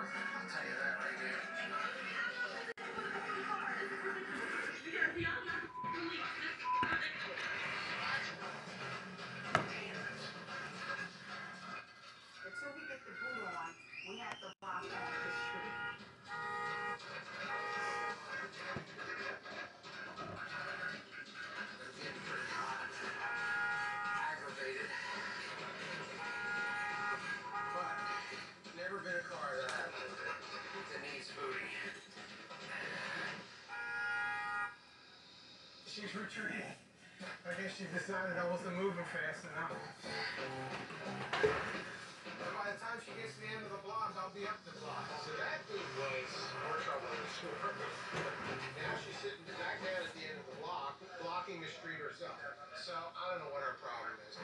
I'll tell you that right now. She's. I guess she decided I wasn't moving fast enough. And by the time she gets to the end of the block, I'll be up the block. So that dude was more trouble than sure. Now she's sitting back down at the end of the block, blocking the street herself. So I don't know what her problem is.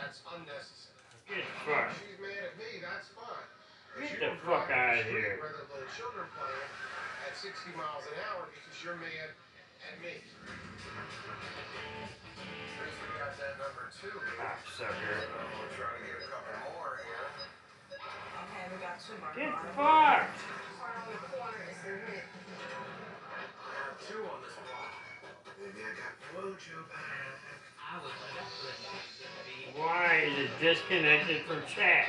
That's unnecessary. Get fucked. She's mad at me, that's fine. Get the fuck the street here. Where the children playing at 60 miles an hour because you're mad at me. At we got that number two. Ah, sucker. We'll try to get a couple more here. Okay, we got two more. Get cars. fucked. Turn on the corner is the hit. I have two on this block. Maybe I got Flojo back. I was definitely Why is it disconnected from chat?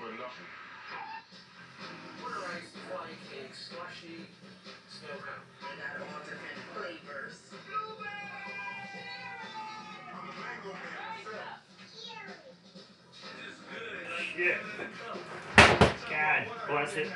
Look like number nothing. Water ice is like a slushy snow cone. They got all different flavors. I'm the mango man myself. Shit. God bless it.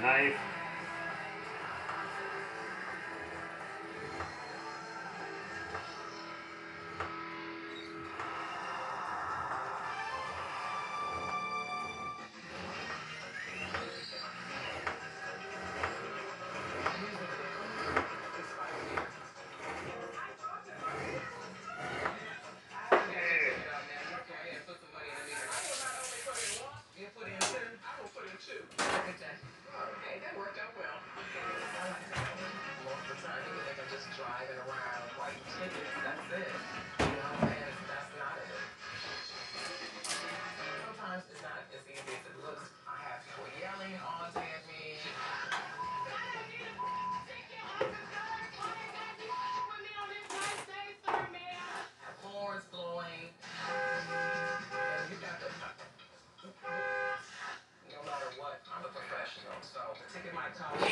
Knife.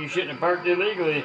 you shouldn't have parked illegally.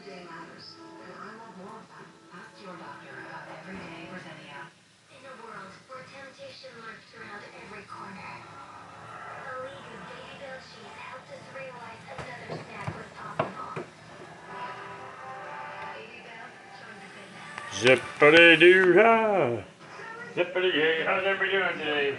everyday matters, and I want more of that. Ask your doctor about everyday Rosenia. In a world where temptation lurks around every corner, league of baby helped us realize another snack was possible. Babybel the goodness. Zippity doo-ha! Zippity-yay, how's everybody doing today?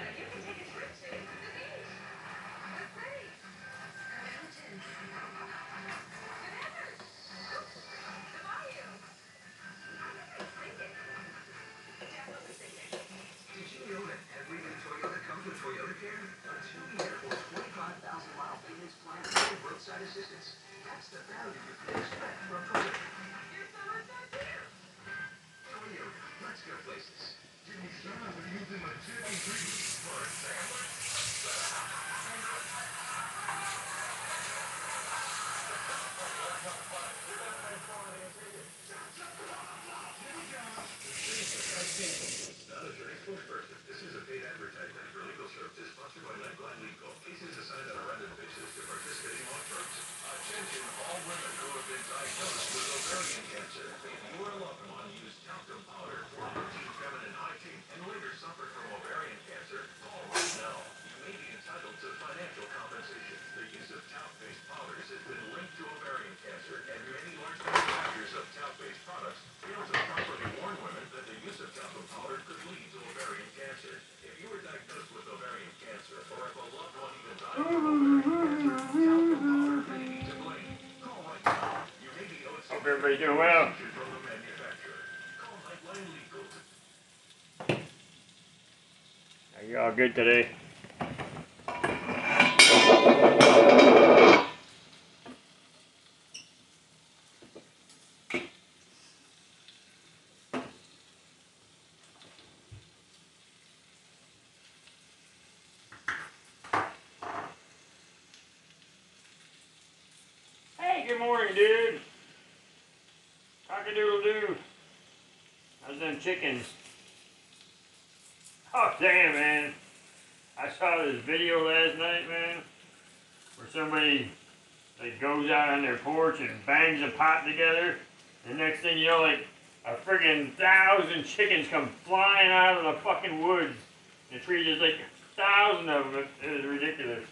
Are good today? Hey, good morning, dude. Cockadoodle doo. How's them chickens? Oh damn, man! I saw this video last night, man, where somebody like goes out on their porch and bangs a pot together. The next thing you know, like a friggin' thousand chickens come flying out of the fucking woods. The tree just like a thousand of them. It, was ridiculous.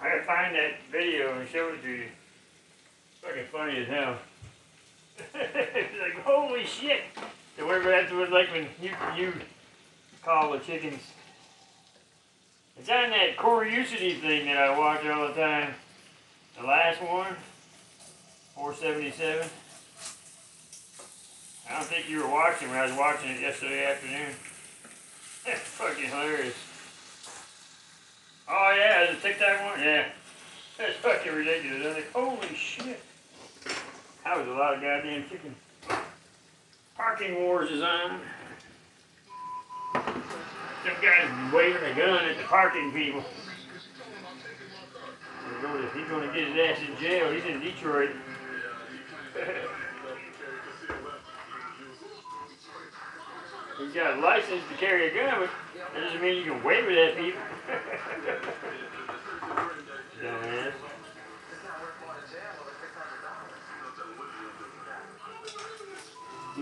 I gotta find that video and show it to you. Fucking funny as hell. it's like holy shit. So whatever that's what like when you you call the chickens. It's on that Curiosity thing that I watch all the time. The last one, 477. I don't think you were watching when I was watching it yesterday afternoon. That's fucking hilarious. Oh yeah, the TikTok one? Yeah. That's fucking ridiculous. I was like, holy shit. That was a lot of goddamn chicken. Parking Wars is on. Some guy's waving a gun at the parking people. He's gonna, he's gonna get his ass in jail. He's in Detroit. he's got a license to carry a gun, but that doesn't mean you can wave it at people. Dumbass.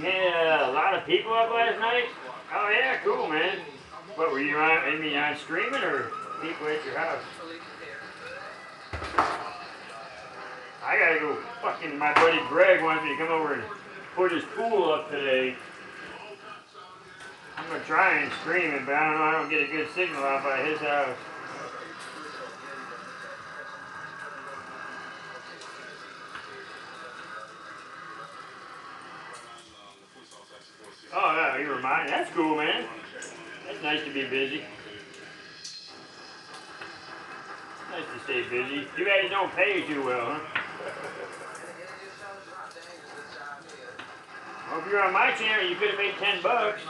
Had a lot of people up last night? Oh yeah, cool man. What were you uh, on? I mean, uh, on streaming or people at your house? I gotta go. Fucking my buddy Greg wants me to come over and put his pool up today. I'm gonna try and stream it, but I don't know. I don't get a good signal out by his house. Oh yeah, you remind. That's cool, man. That's nice to be busy. Nice to stay busy. You guys don't pay you too well, huh? Well, if you're on my channel, you could have made 10 bucks.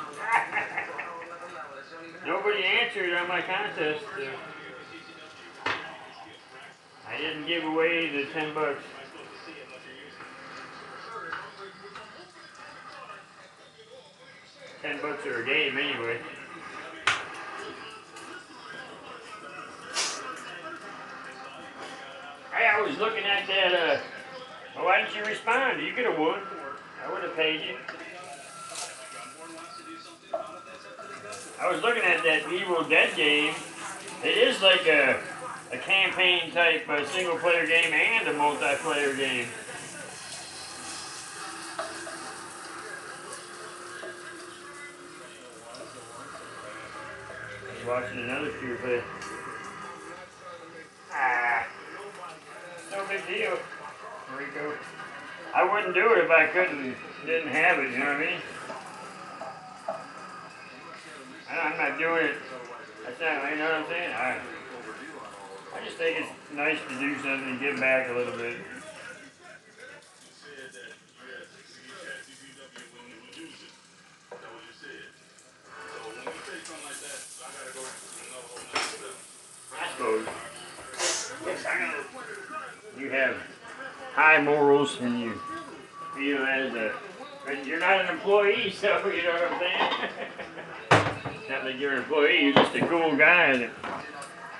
Nobody answered on my contest. So I didn't give away the 10 bucks. Ten bucks are a game anyway. Hey, I was looking at that, uh, well, why didn't you respond? You could have won. I would have paid you. I was looking at that Evil Dead game. It is like a, a campaign type uh, a single player game and a multiplayer game. I watching another pure play. Ah. I wouldn't do it if I couldn't, didn't have it, you know what I mean? I'm not doing it. That's not, you know what I'm saying? I, I just think it's nice to do something and give back a little bit. I suppose. Yes, I. You have high morals and you feel as a, but you're not an employee, so you know what I'm saying? not like you're an employee, you're just a cool guy that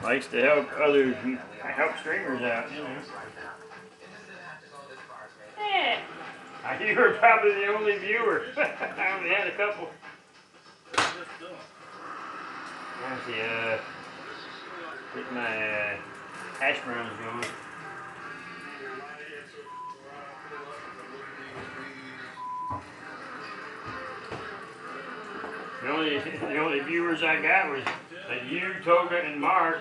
likes to help others, help streamers out, you know. Yeah. You were probably the only viewer. I only had a couple. Let's see, uh, get my uh, hash browns going. The only the only viewers I got was that you, Toga, and Mark.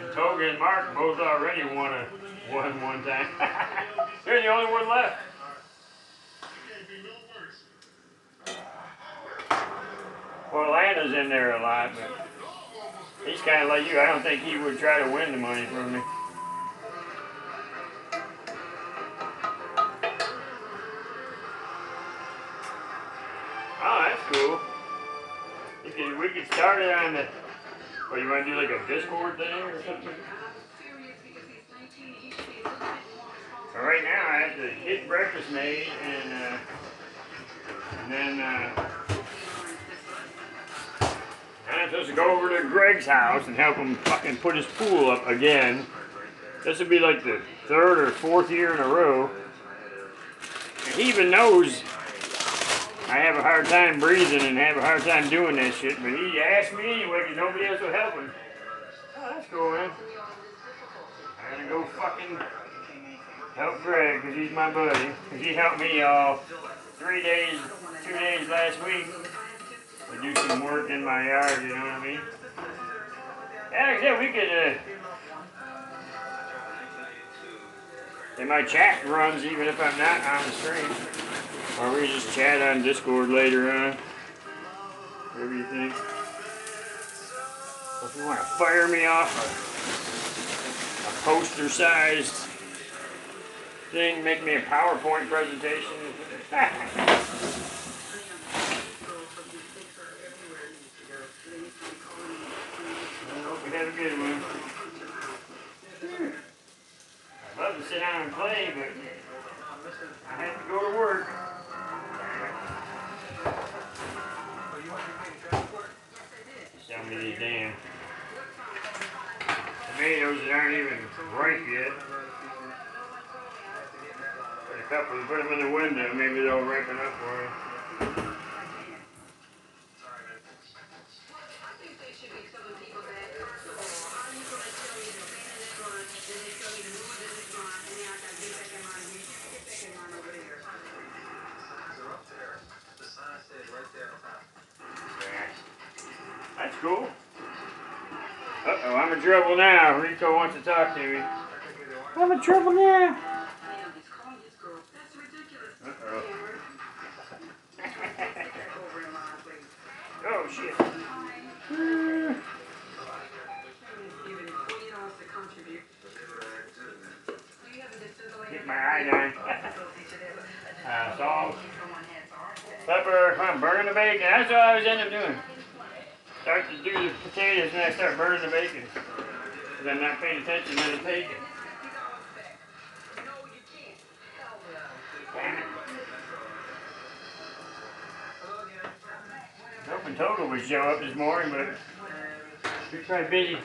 And Toga and Mark both already won a won one time. They're the only one left. Lana's in there a lot, but he's kind of like you. I don't think he would try to win the money from me. Oh, that's cool. Could, we can start it on the. What you want to do, like a Discord thing or something? So right now, I have to get breakfast made and uh, and then. Uh, I'm supposed to go over to Greg's house and help him fucking put his pool up again. This would be like the third or fourth year in a row. And he even knows I have a hard time breathing and have a hard time doing that shit, but he asked me anyway because nobody else will help him. Oh, that's cool, man. I gotta go fucking help Greg because he's my buddy. Because he helped me all three days, two days last week to do some work in my yard, you know what I mean? Yeah, like I said, we could, uh, and my chat runs even if I'm not on the stream. Or we just chat on Discord later on. Whatever you think. If you want to fire me off a, a poster sized thing, make me a PowerPoint presentation. I hope you have a good one. I'd sit down and play, but I have to go to work. Sell me these damn tomatoes that aren't even ripe yet. Put a couple, put them in the window, maybe they'll ripen up for you. I think they should be telling people that, first of all, how are you gonna tell me to clean in this run, then they tell me to move in this run, and then I gotta get back in line, you get back in line over there. That's cool. Uh-oh, I'm in trouble now. Rico wants to talk to me. I'm in trouble now. Ma'am, he's calling his girl, that's ridiculous. Uh-oh. Cameron, get back over in line, please. Oh, shit. He's giving twenty dollars to contribute. Do you have a defibrillator? Get my iodine. Uh, salt. Pepper. I'm burning the bacon. That's what I always end up doing. Start to do the potatoes and I start burning the bacon. Because I'm not paying attention to the bacon. Hoping Total would show up this morning, but probably busy.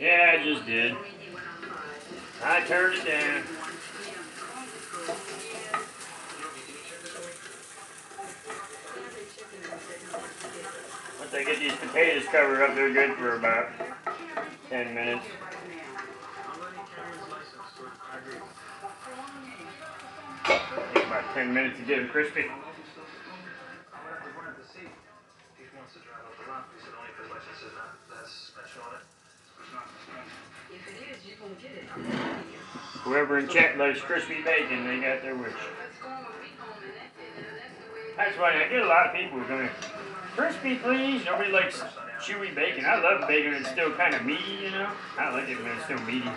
Yeah, I just did. I turned it down. I get these potatoes covered up, they're good for about 10 minutes. Take about 10 minutes to get them crispy. wants to drive up the lot, he said only if his license is not, that's special on it. It's not special. If it is, you gonna get it. I'm telling you. Whoever in chat likes crispy bacon, they got their wish. Let's go on, we home, and that's it, and that's the way. it That's is. why I get a lot of people who are going, crispy please. Nobody likes chewy bacon. I love bacon. It's still kind of meaty, you know. I like it when it's still meaty. I'm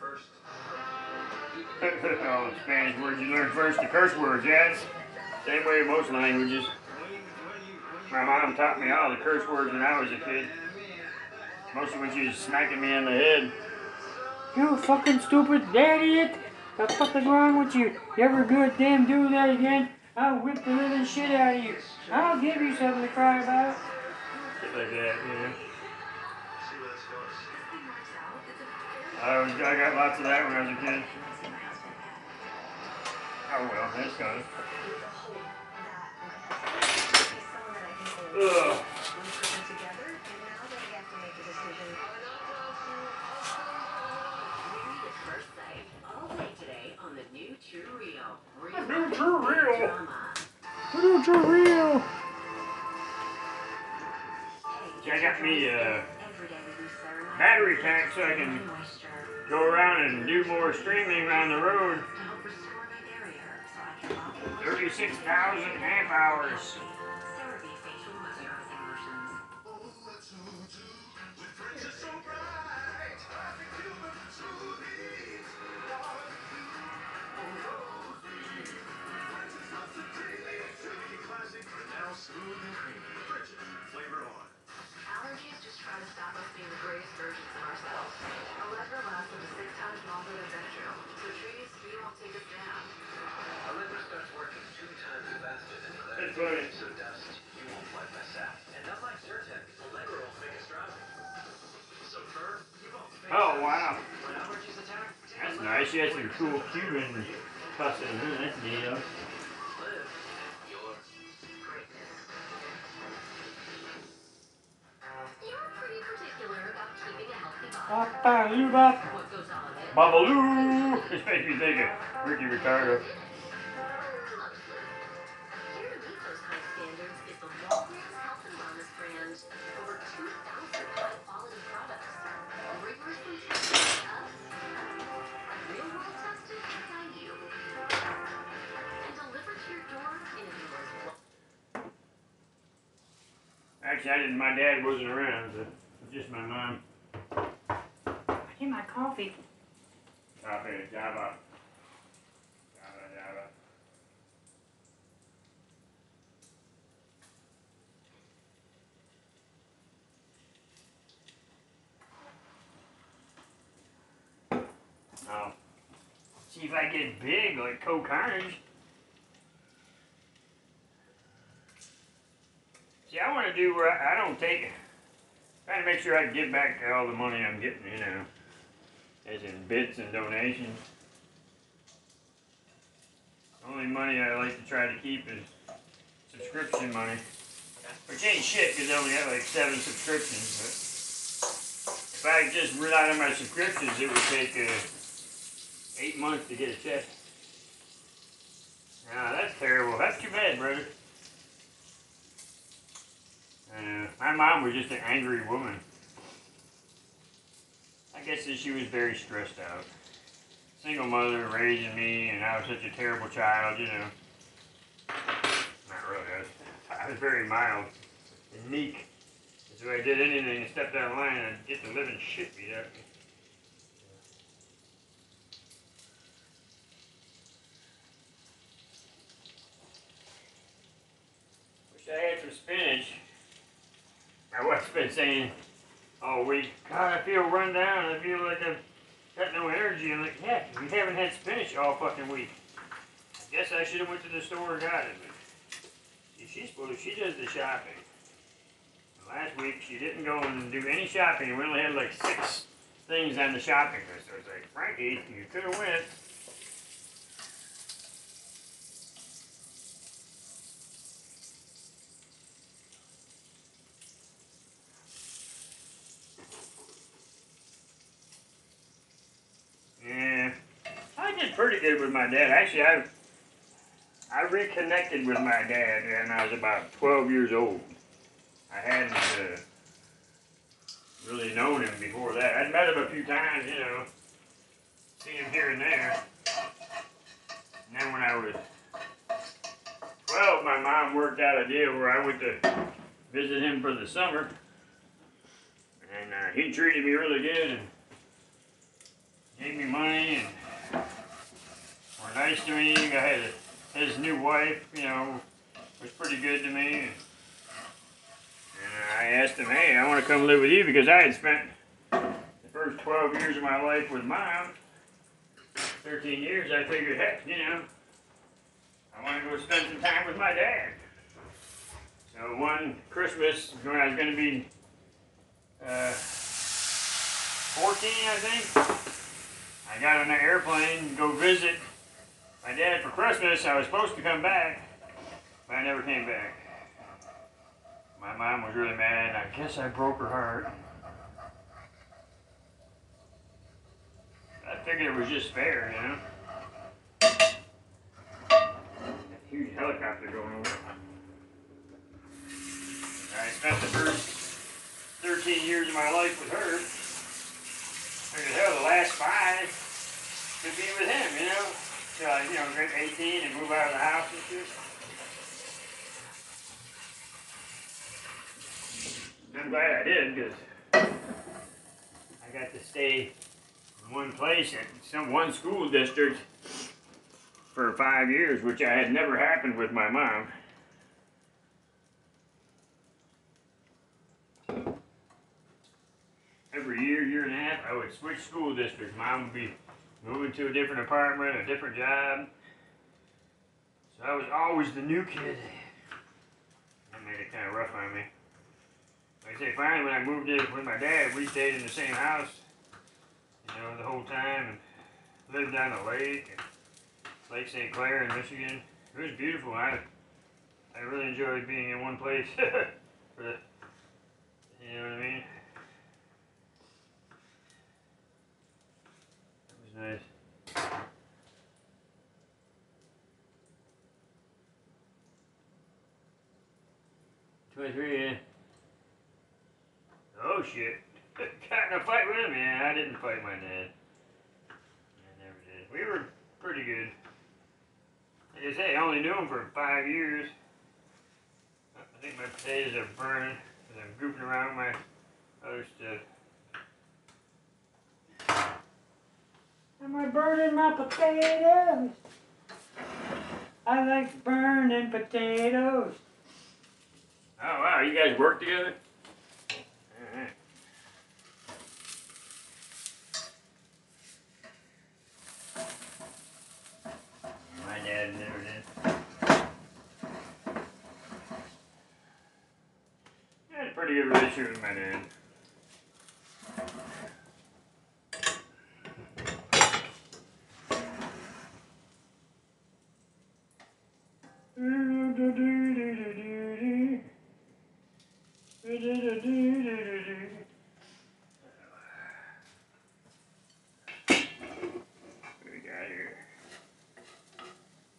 first. oh, Spanish words you learn first, the curse words, yes. Same way most languages. My mom taught me all the curse words when I was a kid. Mostly when she was smacking me in the head. You fucking stupid idiot! The fuck is wrong with you? You ever good damn do that again? I'll whip the living shit out of you. I'll give you something to cry about. Shit like that, you I, was, I got lots of that when I was a kid. Oh well, that's gone. Ugh. New True Real. New True Real. I got me a battery pack so I can go around and do more streaming around the road. 36,000 amp hours. She has some cool Cuban fussing. Huh? That's neat. Babaloo! This makes me think of Ricky Ricardo. I didn't. My dad wasn't around. So just my mom. I get my coffee. Copy. Java. Java. Java. Now, see if I get big like Coke Carnage. See, I want to do where I, don't take. Trying to make sure I give back all the money I'm getting, you know, as in bits and donations. Only money I like to try to keep is subscription money, which ain't shit because I only have like seven subscriptions. But if I just relied on my subscriptions, it would take uh, eight months to get a check. Now that's terrible. That's too bad, brother. Uh, my mom was just an angry woman. I guess that she was very stressed out. Single mother raising me, and I was such a terrible child, you know. Not really. I was, I was very mild and meek. So if I did anything and stepped out of line, I'd get the living shit beat out of. Wish I had some spinach. My wife's been saying all week, God, I feel run down. I feel like I've got no energy. I'm like, yeah, we haven't had spinach all fucking week. Guess I should have went to the store and got it. But she's supposed she does the shopping. And last week she didn't go and do any shopping. We only had like six things on the shopping list. I was like, Frankie, you could have went. Yeah, I did pretty good with my dad. Actually, I I reconnected with my dad when I was about 12 years old. I hadn't uh, really known him before that. I'd met him a few times, you know, see him here and there. And then when I was 12, my mom worked out a deal where I went to visit him for the summer. And uh, he treated me really good and gave me money and were nice to me. I had a, his new wife, you know, was pretty good to me. And, I asked him, hey, I want to come live with you because I had spent the first 12 years of my life with mom. 13 years, I figured, heck, you know, I want to go spend some time with my dad. So one Christmas, when I was going to be uh, 14, I think, I got on an airplane to go visit my dad for Christmas. I was supposed to come back, but I never came back. My mom was really mad. I guess I broke her heart. I figured it was just fair, you know. Huge helicopter going over. I spent the first 13 years of my life with her. I Figured hell, the last five could be with him, you know. I, uh, you know, get 18 and move out of the house and shit. I'm glad I did because I got to stay in one place at some one school district for five years, which I had never happened with my mom. Every year, year and a half, I would switch school districts. Mom would be moving to a different apartment, a different job. So I was always the new kid. That made it kind of rough on me. Like I say, finally, when I moved in with my dad, we stayed in the same house, you know, the whole time, and lived on the lake, Lake St. Clair in Michigan. It was beautiful. I, I really enjoyed being in one place the, you know what I mean? Nice. Twenty-three, yeah. Oh shit. Got in a fight with him? Yeah, I didn't fight my dad. I never did. We were pretty good. I say, I only knew him for five years. I think my potatoes are burning because I'm goofing around with my other stuff. Am I burning my potatoes? I like burning potatoes. Oh wow, you guys work together? Alright. My dad never did. I had a pretty good relationship with my dad. What do we got here?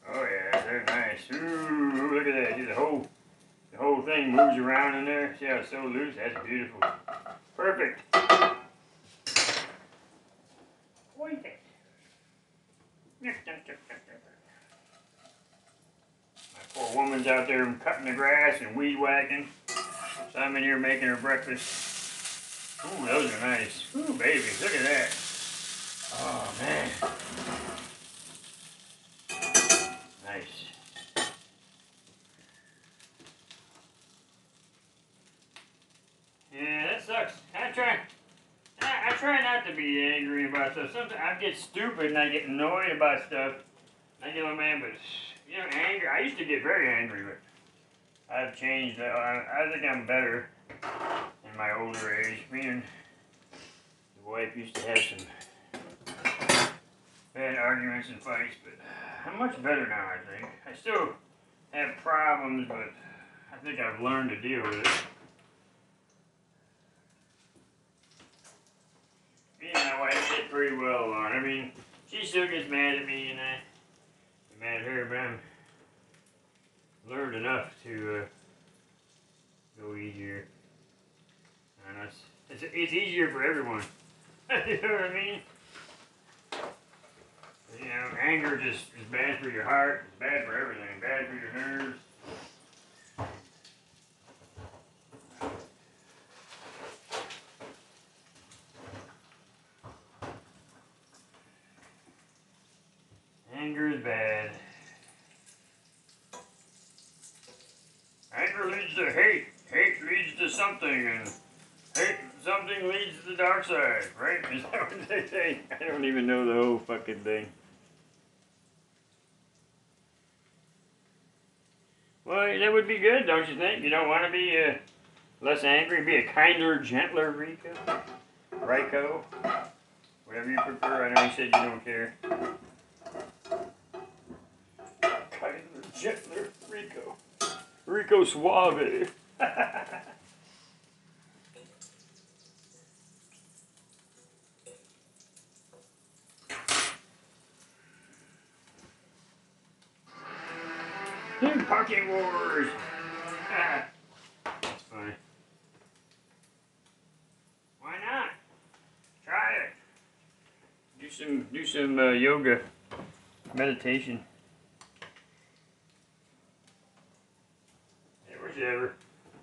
Oh yeah, they're nice. Ooh, look at that. See, the whole the whole thing moves around in there. See how it's so loose? That's beautiful. Perfect. Perfect. My poor woman's out there cutting the grass and weed whacking. So I'm in here making her breakfast. Ooh, those are nice. Ooh, baby, look at that. Oh, man. Nice. Yeah, that sucks. I try. I, try not to be angry about stuff. Sometimes I get stupid and I get annoyed about stuff. I get man, but you know, anger. I used to get very angry, but I've changed. I, I think I'm better in my older age. Being The wife used to have some bad arguments and fights, but I'm much better now, I think. I still have problems, but I think I've learned to deal with it. Me and my wife get pretty well along. I mean, she still gets mad at me and I get mad at her, but I'm learned enough to uh, go easier And us. It's, it's easier for everyone. you know what I mean? You know, anger just is bad for your heart, it's bad for everything, bad for your nerves. Anger is bad. Anger leads to hate. Hate leads to something, and hate something right? Is that what they say? I don't even know the whole fucking thing. Well, that would be good, don't you think? You don't want to be uh, less angry, be a kinder, gentler Rico? Rico? Whatever you prefer. I know you said you don't care. Kinder, gentler Rico. Rico Suave. Pocket Wars. That's funny. Why not? Try it. Do some do some uh, yoga, meditation. Whichever.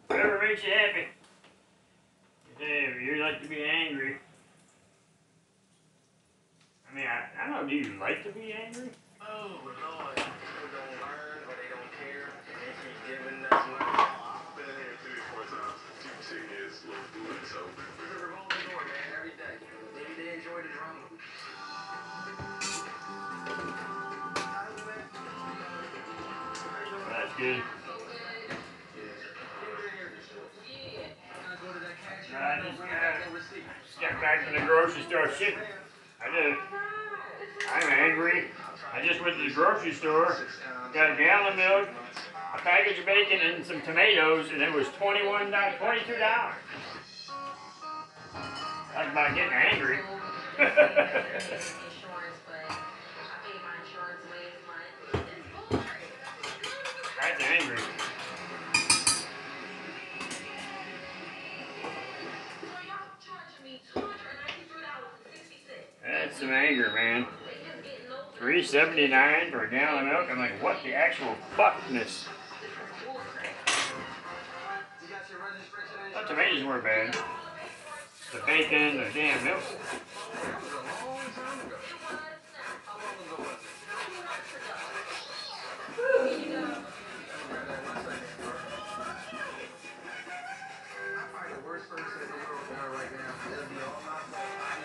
Whatever makes you happy. Yeah, you like to be angry. I mean, I, I don't know. Do you like to be angry? Oh, Lord. Maybe they enjoy the drama. That's good. Just, got back from the grocery store. I did. I'm angry. I just went to the grocery store, got a gallon of milk, a package of bacon, and some tomatoes, and it was twenty-one, twenty-two dollars. That's about getting angry. I paid my insurance last month. It's bullshit. That's angry. So y'all charging me two hundred ninety-three dollars and sixty cents. That's some anger, man. They just getting no. Three seventy-nine for a gallon of milk. I'm like, what the actual fuckness? You got your registration and The tomatoes weren't bad. The bacon, the damn milk.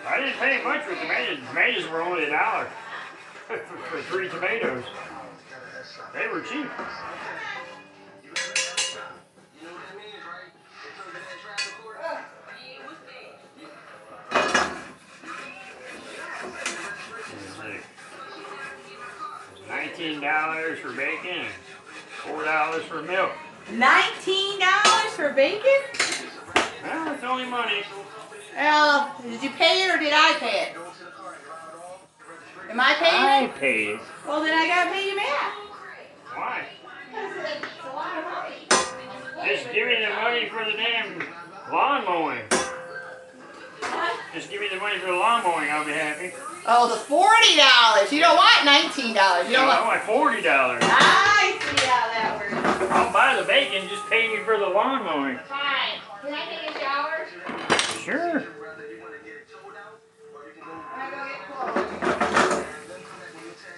I didn't pay much for tomatoes. Tomatoes were only a dollar for three tomatoes. They were cheap. $19 for bacon $4 for milk. $19 for bacon? Well, it's only money. Well, did you pay it or did I pay it? Am I paying? I paid. Well, then I gotta pay you back. Why? It's a lot of money. Just give me the money for the damn lawn mowing. What? Just give me the money for the lawn mowing, I'll be happy. Oh, the forty dollars. You don't want nineteen dollars. You No, don't I want. want forty dollars. I see how that works. I'll buy the bacon. Just pay me for the lawn mowing. Fine. Can I take a shower? Sure. Whether you want to get it towed out or you can go I go get clothes.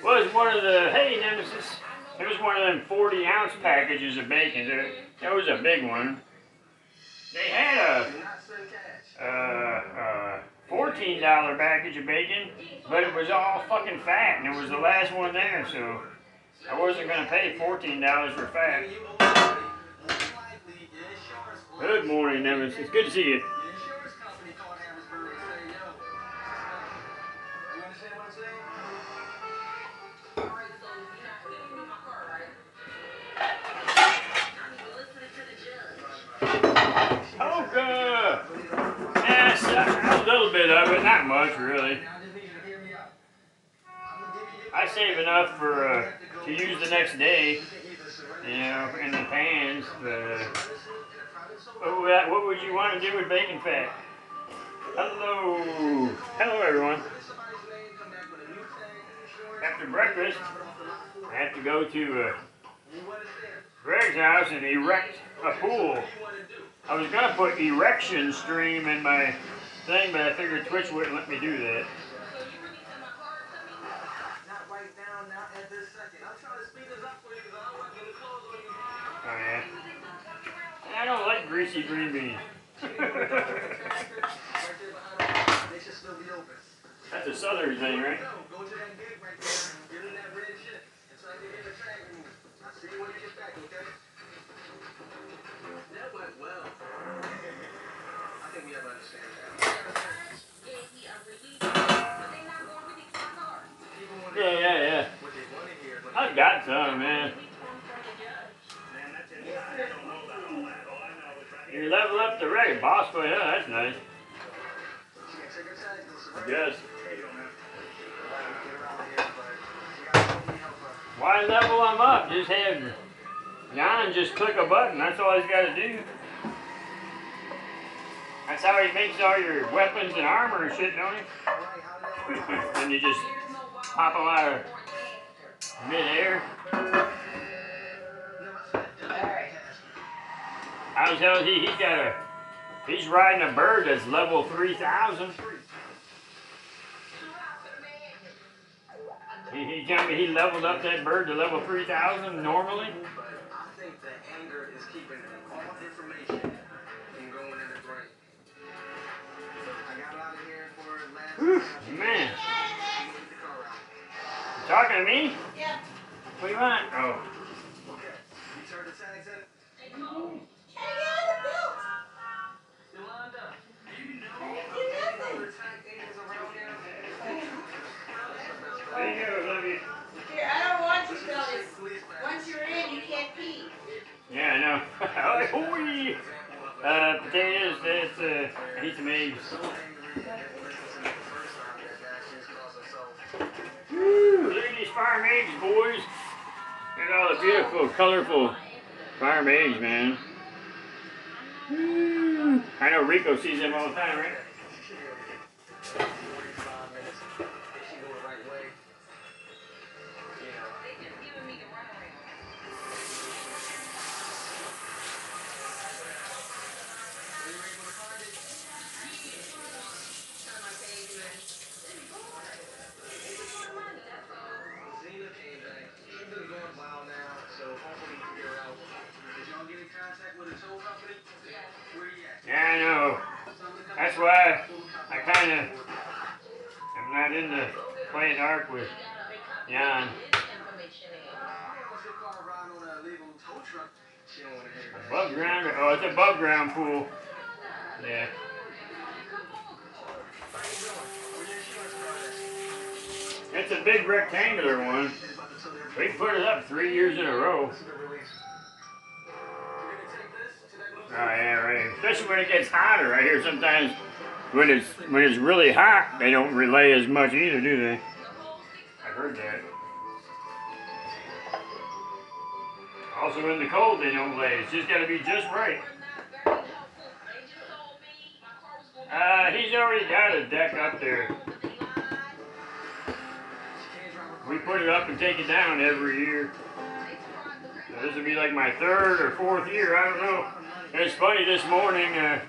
Well, one of the hey Nemesis. It was one of them forty ounce packages of bacon. It, it was a big one. They had a not send cash. uh, uh, fourteen dollar package of bacon, but it was all fucking fat, and it was the last one there, so I wasn't gonna pay fourteen dollars for fat. Good morning, Nemesis. Good to see you. Not much, really. I save enough for uh, to use the next day, You know, in the pans. But uh, what would, you want to do with bacon fat? Hello, hello everyone. After breakfast, I have to go to uh? Greg's house and erect a pool. I was gonna put erection stream in my thing, but I figured Twitch wouldn't let me do that. Not right now, not at this second. I'm trying to speed this up for you because I don't want you to close on you. Oh yeah. I don't like greasy green beans. Right the bar. They should still be open. That's a southern thing, right? Got some, man. You level up the rate, boss boy. Yeah, that's nice. Yes. Why level them up? Just have Jan just click a button. That's all he's got to do. That's how he makes all your weapons and armor and shit, don't he? And you just pop them out of midair. How's hell you, He's got a. He's riding a bird that's level three thousand. He, he me he leveled up that bird to level three thousand normally. But I think the anger is keeping all information from going in the brain. I got out of here for last Whew, man, Moved the car out. you talking to me? What do you want? Oh, Okay. Hey, yeah, the bill. Yolanda, you know nothing. I don't want. Once you're in, you can't pee. Yeah, I know. Uh, potatoes. That's uh, I some eggs. Woo, look at these farm eggs, boys. Look at all the beautiful, colorful farm eggs, man. Hmm. I know Rico sees them all the time, right? Not into playing dark with Jan. Above ground. Oh, it's above ground pool. Yeah. It's a big rectangular one. We put it up three years in a row. Oh yeah, right. Especially when it gets hotter. I hear sometimes when it's when it's really hot, they don't relay as much either, do they? I've heard that. Also in the cold, they don't lay. It's just got to be just right. Uh, he's already got a deck up there. We put it up and take it down every year. So this would be like my third or fourth year. I don't know. It's funny. This morning, uh,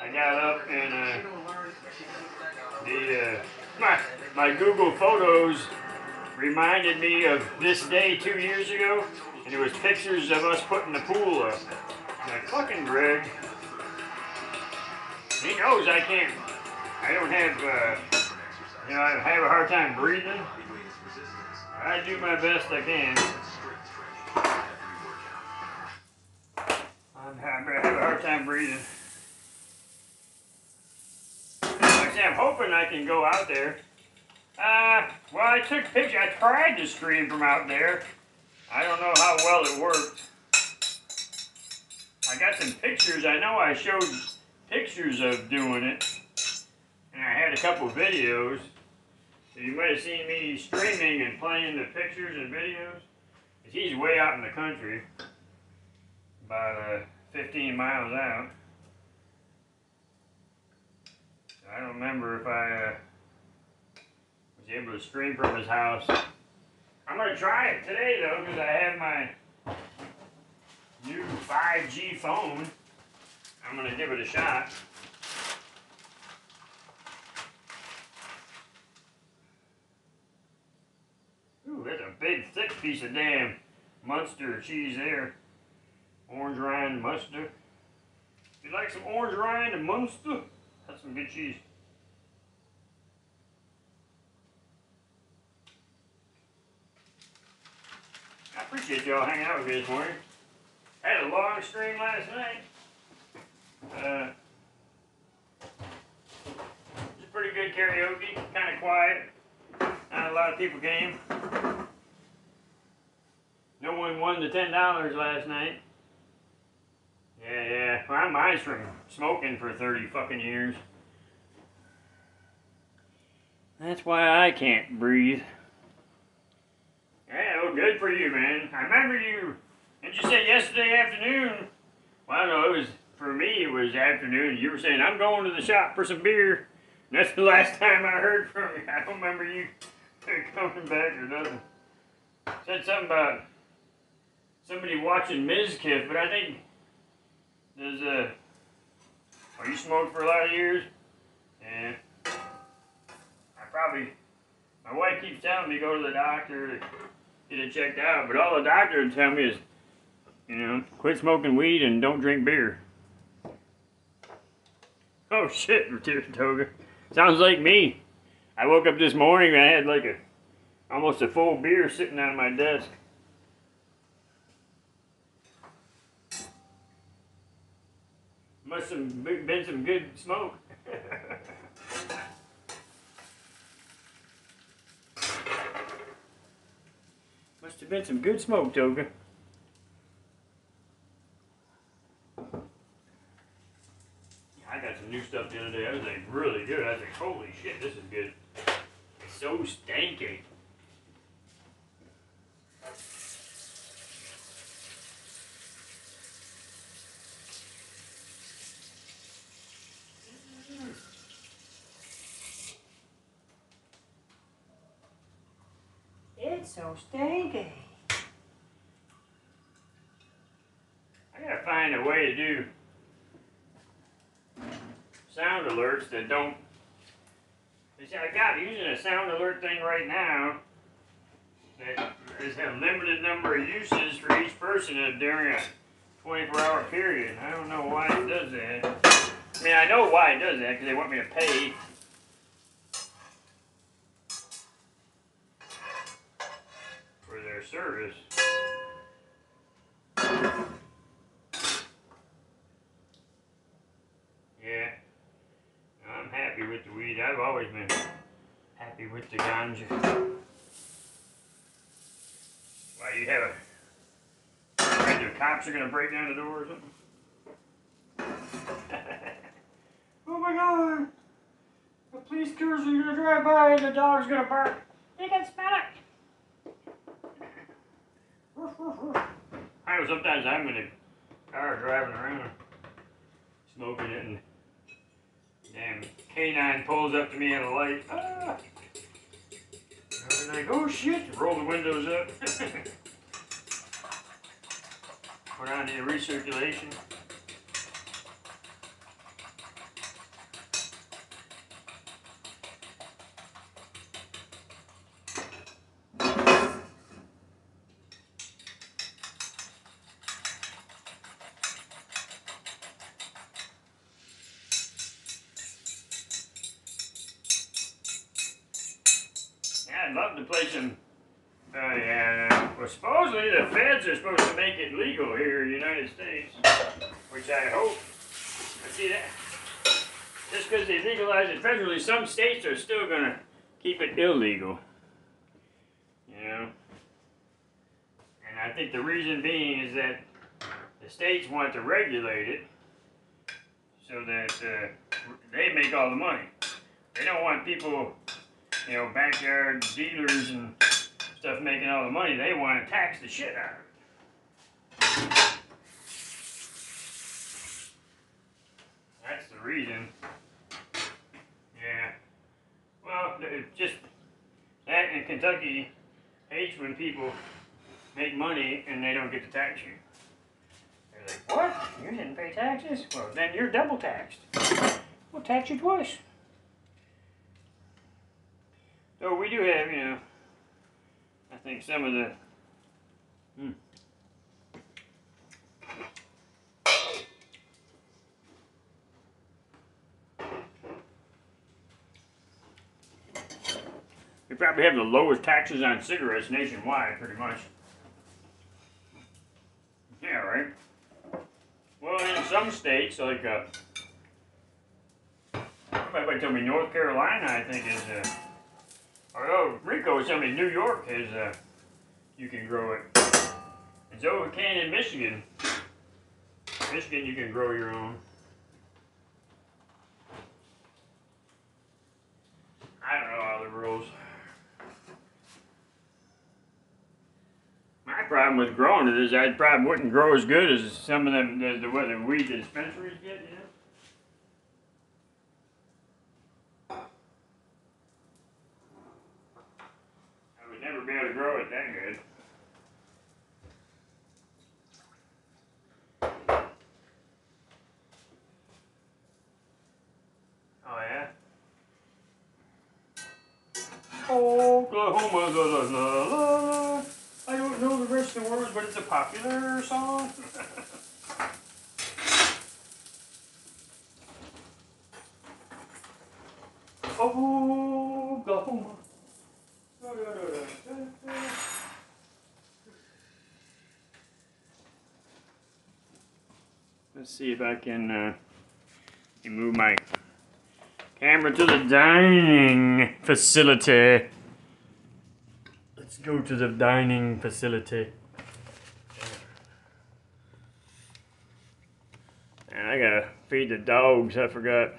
I got up and uh, the uh, my my Google Photos reminded me of this day two years ago, and it was pictures of us putting the pool up. I'm fucking Greg. He knows I can't. I don't have. Uh, you know, I have a hard time breathing. I do my best I can. I'm, I have a hard time breathing. I'm hoping I can go out there. Uh, well, I took pictures. I tried to stream from out there. I don't know how well it worked. I got some pictures. I know I showed pictures of doing it. And I had a a couple videos. So you might have seen me streaming and playing the pictures and videos. 'Cause he's way out in the country, about uh, 15 miles out. I don't remember if I uh, was able to stream from his house. I'm gonna try it today though, because I have my new 5G phone. I'm gonna give it a shot. Ooh, that's a big, thick piece of damn Munster cheese there. Orange rind Munster. You like some orange rind and Munster? That's some good cheese. I appreciate y'all hanging out with me this morning. Had a long stream last night. Uh, it was pretty good karaoke, kind of quiet. Not a lot of people came. No one won the ten dollars last night. Yeah, yeah. Well, mine's from smoking for thirty fucking years. That's why I can't breathe. Yeah, well, good for you, man. I remember you. and you said yesterday afternoon? Well, no, it was for me. It was afternoon. You were saying I'm going to the shop for some beer. And that's the last time I heard from you. I don't remember you coming back or nothing. Said something about somebody watching Mizkif, but I think there's a. Oh, you smoked for a lot of years? Yeah. I probably. My wife keeps telling me go to the doctor to get it checked out, but all the doctor would tell me is, you know, quit smoking weed and don't drink beer. Oh shit, Toga. Sounds like me. I woke up this morning and I had like a almost a full beer sitting on my desk. Must have been some good smoke. Must have been some good smoke, Toga. I got some new stuff the other day. I was like, really good. I was like, holy shit, this is good. It's so stanky. It's so stinky. I gotta find a way to do sound alerts that don't. See, I got using a sound alert thing right now that is a limited number of uses for each person during a 24 hour period. I don't know why it does that. I mean, I know why it does that because they want me to pay. With the ganja. Why, you have a... Afraid the cops are gonna break down the door or something? Oh my god! The police cars are gonna drive by and the dog's gonna bark. You can smell it! I know sometimes I'm in a car driving around, smoking it, and damn canine pulls up to me at a light. Ah! Like, oh shit! Roll the windows up. Put on the recirculation. Illegal. You know. And I think the reason being is that the states want to regulate it so that uh, they make all the money. They don't want people, you know, backyard dealers and stuff making all the money. They want to tax the shit out of it. That's the reason. Yeah. Well, just that in Kentucky hates when people make money and they don't get to tax you. They're like, what? You didn't pay taxes? Well, then you're double taxed. We'll tax you twice. So we do have, you know, I think some of the. Hmm. Probably have the lowest taxes on cigarettes nationwide, pretty much. Yeah, right. Well, in some states, like uh, somebody told me North Carolina, I think is. Uh, oh, Rico was telling me New York is. Uh, you can grow it. And so can in Michigan. Michigan, you can grow your own. I don't know all the rules. Problem with growing it is I probably wouldn't grow as good as some of them the, the, what, the weed the dispensaries get, you know. I would never be able to grow it that good. Oh yeah. Oklahoma, la la la la la. I don't know the rest of the words, but it's a popular song. Oklahoma. Da, da. Let's see if I can uh, move my camera to the dining facility. Go to the dining facility. And I gotta feed the dogs, I forgot.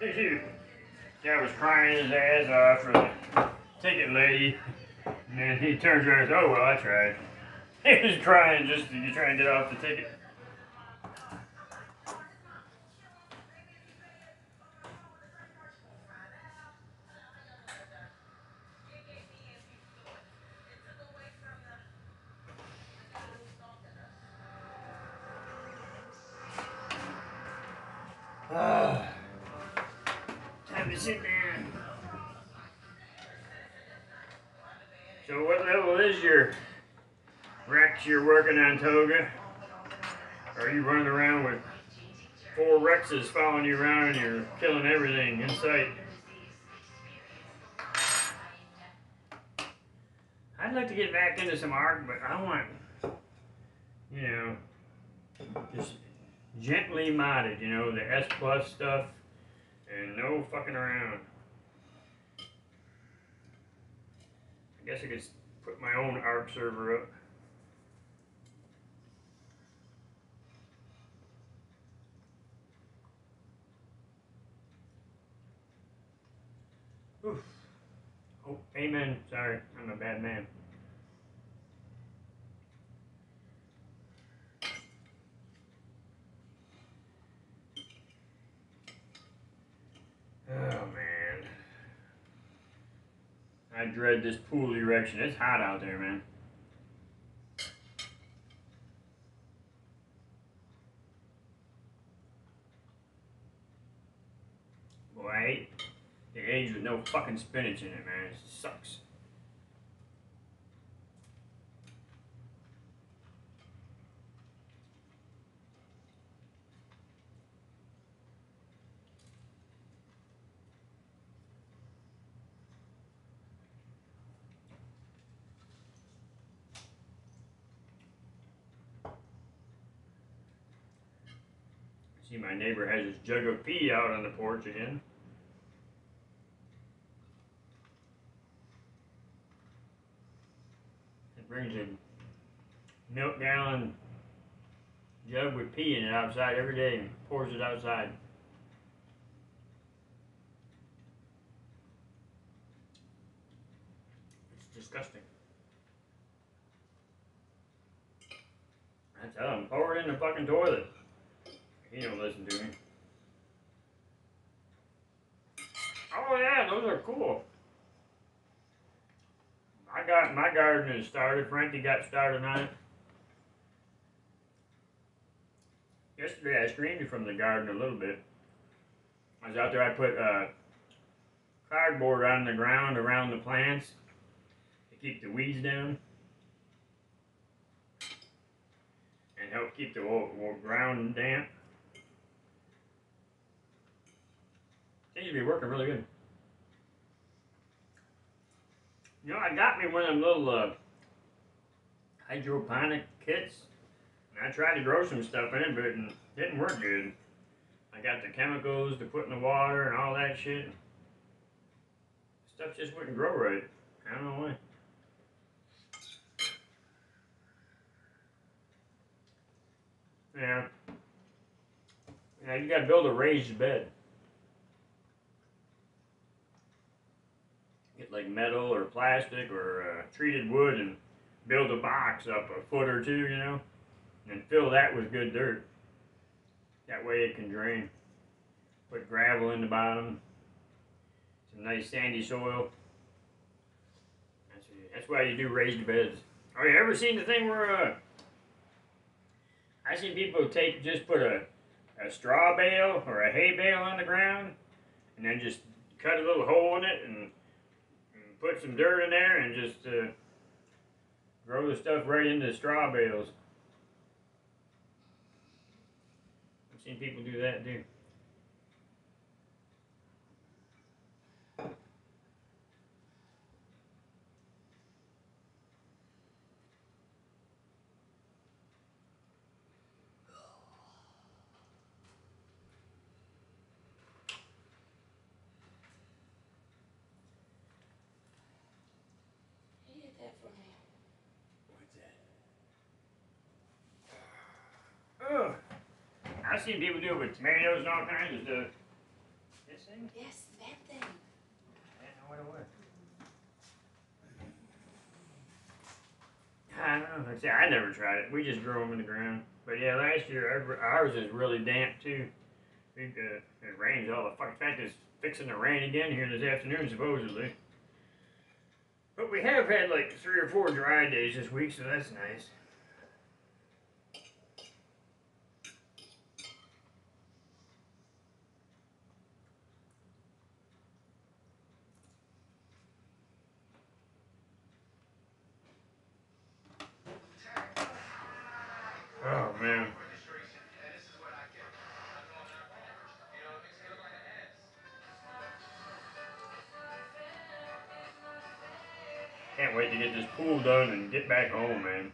Guy was crying his ass off for the ticket lady. And then he turns around and says, Oh, well, I tried. He was crying just to try and get off the ticket. to get back into some art, but I want, you know, just gently modded, you know, the S plus stuff and no fucking around. I guess I could put my own ARK server up. Oof. Oh, amen. Sorry, I'm a bad man. I dread this pool erection. It's hot out there, man. Boy, I hate the eggs with no fucking spinach in it, man. It sucks. See, has his jug of pee out on the porch again. It brings a milk gallon jug with pee in it outside every day and pours it outside. It's disgusting. I tell him, pour it in the fucking toilet. He don't listen to me. Oh yeah, those are cool. I got my garden is started. Frankie got started on it. Yesterday I streamed from the garden a little bit. I was out there. I put uh, cardboard on the ground around the plants to keep the weeds down and help keep the ground damp. Seems to be working really good. You know, I got me one of them little uh, hydroponic kits. And I tried to grow some stuff in it, but it didn't work good. I got the chemicals to put in the water and all that shit. Stuff just wouldn't grow right. I don't know why. Yeah. Yeah, you gotta build a raised bed. Like metal or plastic or uh, treated wood and build a box up a foot or two, you know, and fill that with good dirt. That way it can drain. Put gravel in the bottom, some nice sandy soil. That's, that's why you do raised beds. Oh, you ever seen the thing where uh, I seen people take just put a, a straw bale or a hay bale on the ground, and then just cut a little hole in it and put some dirt in there and just uh, grow the stuff right into the straw bales. I've seen people do that too. He did that for me. Ugh. I've seen people do it with tomatoes and all kinds of stuff. This thing? Yes, that thing. I didn't know what it was. I don't know. Like I say, I never tried it. We just grow them in the ground. But yeah, last year ours is really damp too. We, uh, it rains all the fuck. In fact, it's fixing to rain again here this afternoon supposedly. But we have had like three or four dry days this week, so that's nice. Can't wait to get this pool done and get back home, man.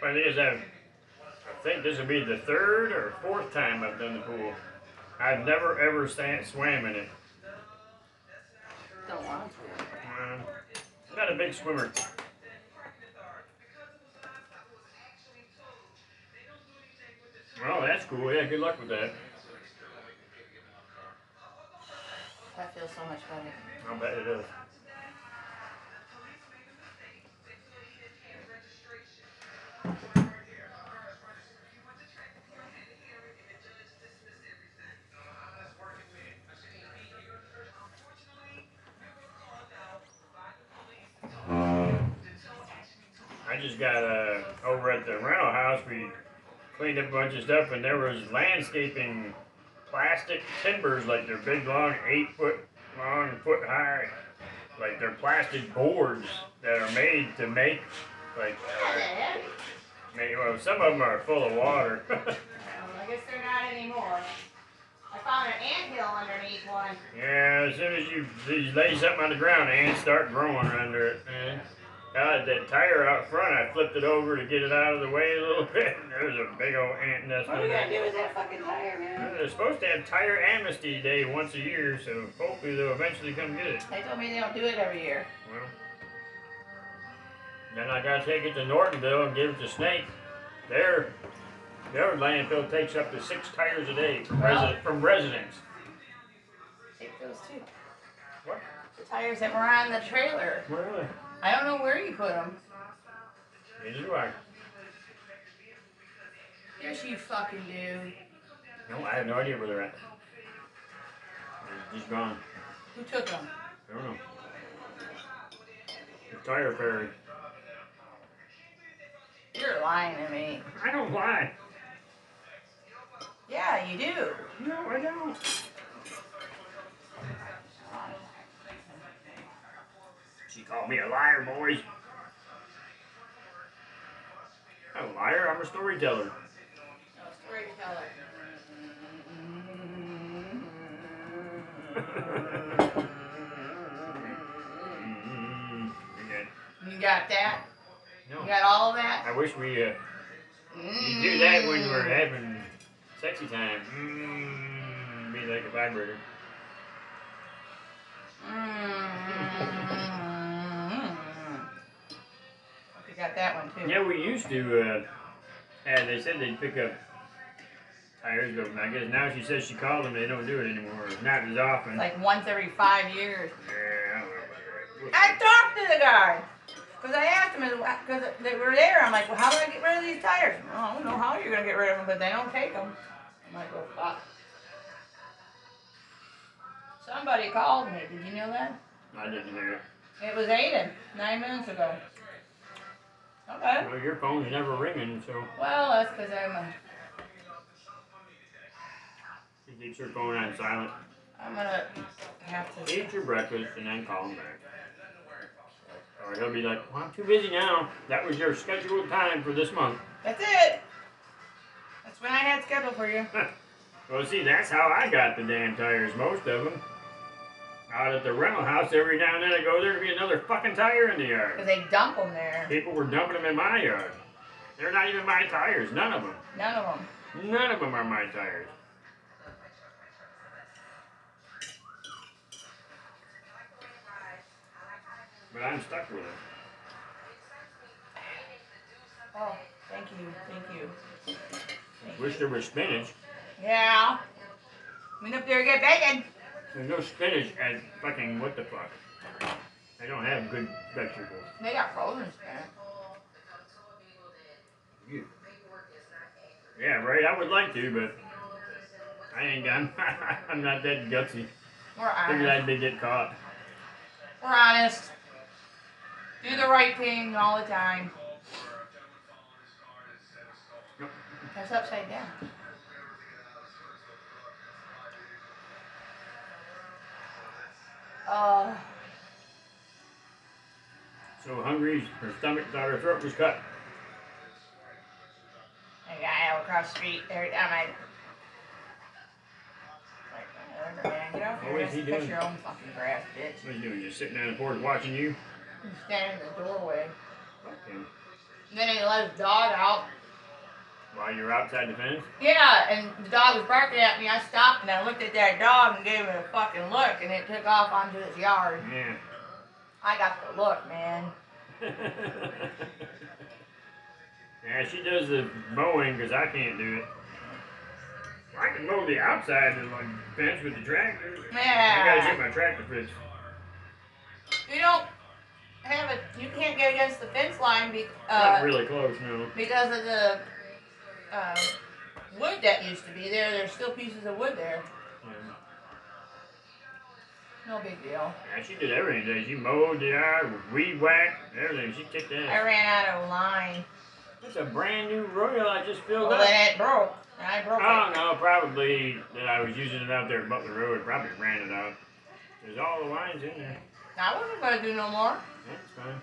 But it is, I, I think this will be the third or fourth time I've done the pool. I've never ever stand, swam in it. Don't want to. I'm not a big swimmer. Well, that's cool. Yeah, good luck with that. That feels so much better. I'll bet it is. I just got uh, over at the rental house. We cleaned up a bunch of stuff, and there was landscaping plastic timbers, like they're big, long, eight foot long, foot high. Like they're plastic boards that are made to make, like, uh, made, well, some of them are full of water. well, I guess they're not anymore. I found an anthill underneath one. yeah, as soon as you, you lay something on the ground, ants start growing under it, man. Uh, that tire out front, I flipped it over to get it out of the way a little bit. and There was a big old ant nest What are in we there. gonna do with that fucking tire, Uh, man? They're supposed to have tire amnesty day once a year, so hopefully they'll eventually come get it. They told me they don't do it every year. Well, then I gotta take it to Nortonville and give it to Snake. Their their landfill takes up to six tires a day from, Well- resi- from residents. Take those too. What? The tires that were on the trailer. Really? I don't know where you put them. Neither do I. Yes, you fucking do. No, I have no idea where they're at. He's gone. Who took them? I don't know. The tire fairy. You're lying to me. I don't lie. Yeah, you do. No, I don't. She called me a liar, boys. I'm a liar, I'm a storyteller. Storyteller. Mm. You got that? No. You got all of that? I wish we, uh, you do that when we're having sexy time. Mm, be like a vibrator. Mm. Got that one too. Yeah, we used to, uh, yeah, they said they'd pick up tires, but I guess now she says she called them, they don't do it anymore. Not as often. Like once every five years. yeah, I don't know about that. I talked to the guy. Because I asked him, because they were there. I'm like, well, how do I get rid of these tires? Well, I don't know how you're going to get rid of them, but they don't take them. I'm like, well, fuck. Somebody called me. Did you know that? I didn't hear it. It was Aiden, nine minutes ago. Okay. Well, your phone's never ringing, so Well, that's because I'm, uh, she keeps her phone on silent. I'm to have to. Eat your breakfast and then call him back. Or he'll be like, well, I'm too busy now. That was your scheduled time for this month. That's it. That's when I had scheduled for you. Well, see, that's how I got the damn tires, most of them. Out at the rental house, every now and then I go there to be another fucking tire in the yard. Because they dump them there. People were dumping them in my yard. They're not even my tires, none of them. None of them. None of them are my tires. But I'm stuck with it. Oh, thank you, thank you. Thank Wish you. there was spinach. Yeah. Went up there to get bacon. There's no spinach at fucking what the fuck. They don't have good vegetables. They got frozen spinach. You. Yeah, right. I would like to, but I ain't got. I'm not that gutsy. We're Figured honest. I'd be get caught. We're honest. Do the right thing all the time. That's upside down. Oh, So hungry, her stomach thought her throat was cut. a guy out across the street every time I. Like, whatever, man. Get off What your was he cut doing? your own fucking grass, bitch. What are you doing? Just sitting on the porch watching you? He's standing in the doorway. Fuck him. Then he let his dog out. While you're outside the fence? Yeah, and the dog was barking at me. I stopped and I looked at that dog and gave it a fucking look, and it took off onto its yard. Yeah. I got the look, man. yeah, she does the mowing because I can't do it. I can mow the outside of like fence with the tractor. Yeah. I gotta get my tractor fixed. You don't have it. You can't get against the fence line be, Not uh, really close, no. because of the uh, wood that used to be there. There's still pieces of wood there. Yeah. No big deal. Yeah, she did everything today. She mowed the yard, weed whacked, everything. She kicked I ran out of line. It's a brand new Royal I just filled Well, up. then it broke. I broke Oh it. no, probably that I was using it out there at Butler Road. Probably ran it out. There's all the lines in there. I wasn't gonna do no more. That's fine.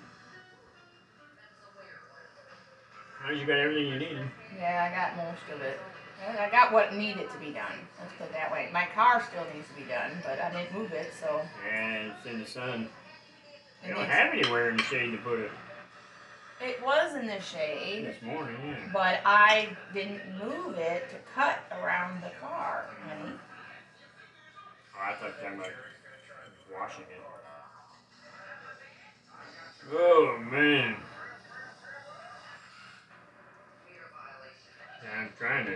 Now you got everything you needed. Yeah, I got most of it. I got what needed to be done. Let's put it that way. My car still needs to be done, but I didn't move it, so And it's in the sun. it, You don't have anywhere in the shade to put it. it was in the shade. This morning, yeah. But I didn't move it to cut around the car, honey. Oh, I thought you were washing it. Oh man. I'm trying to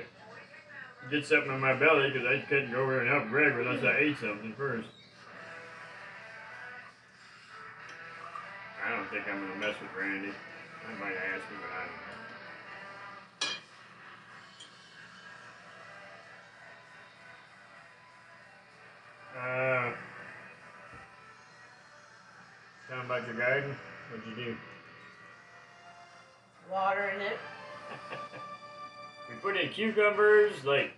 get something in my belly because I couldn't go over and help Greg unless I ate something first. I don't think I'm gonna mess with Randy. I might ask him, but I don't. Uh, 'em about your garden. What'd you do? Watering it. We put in cucumbers, like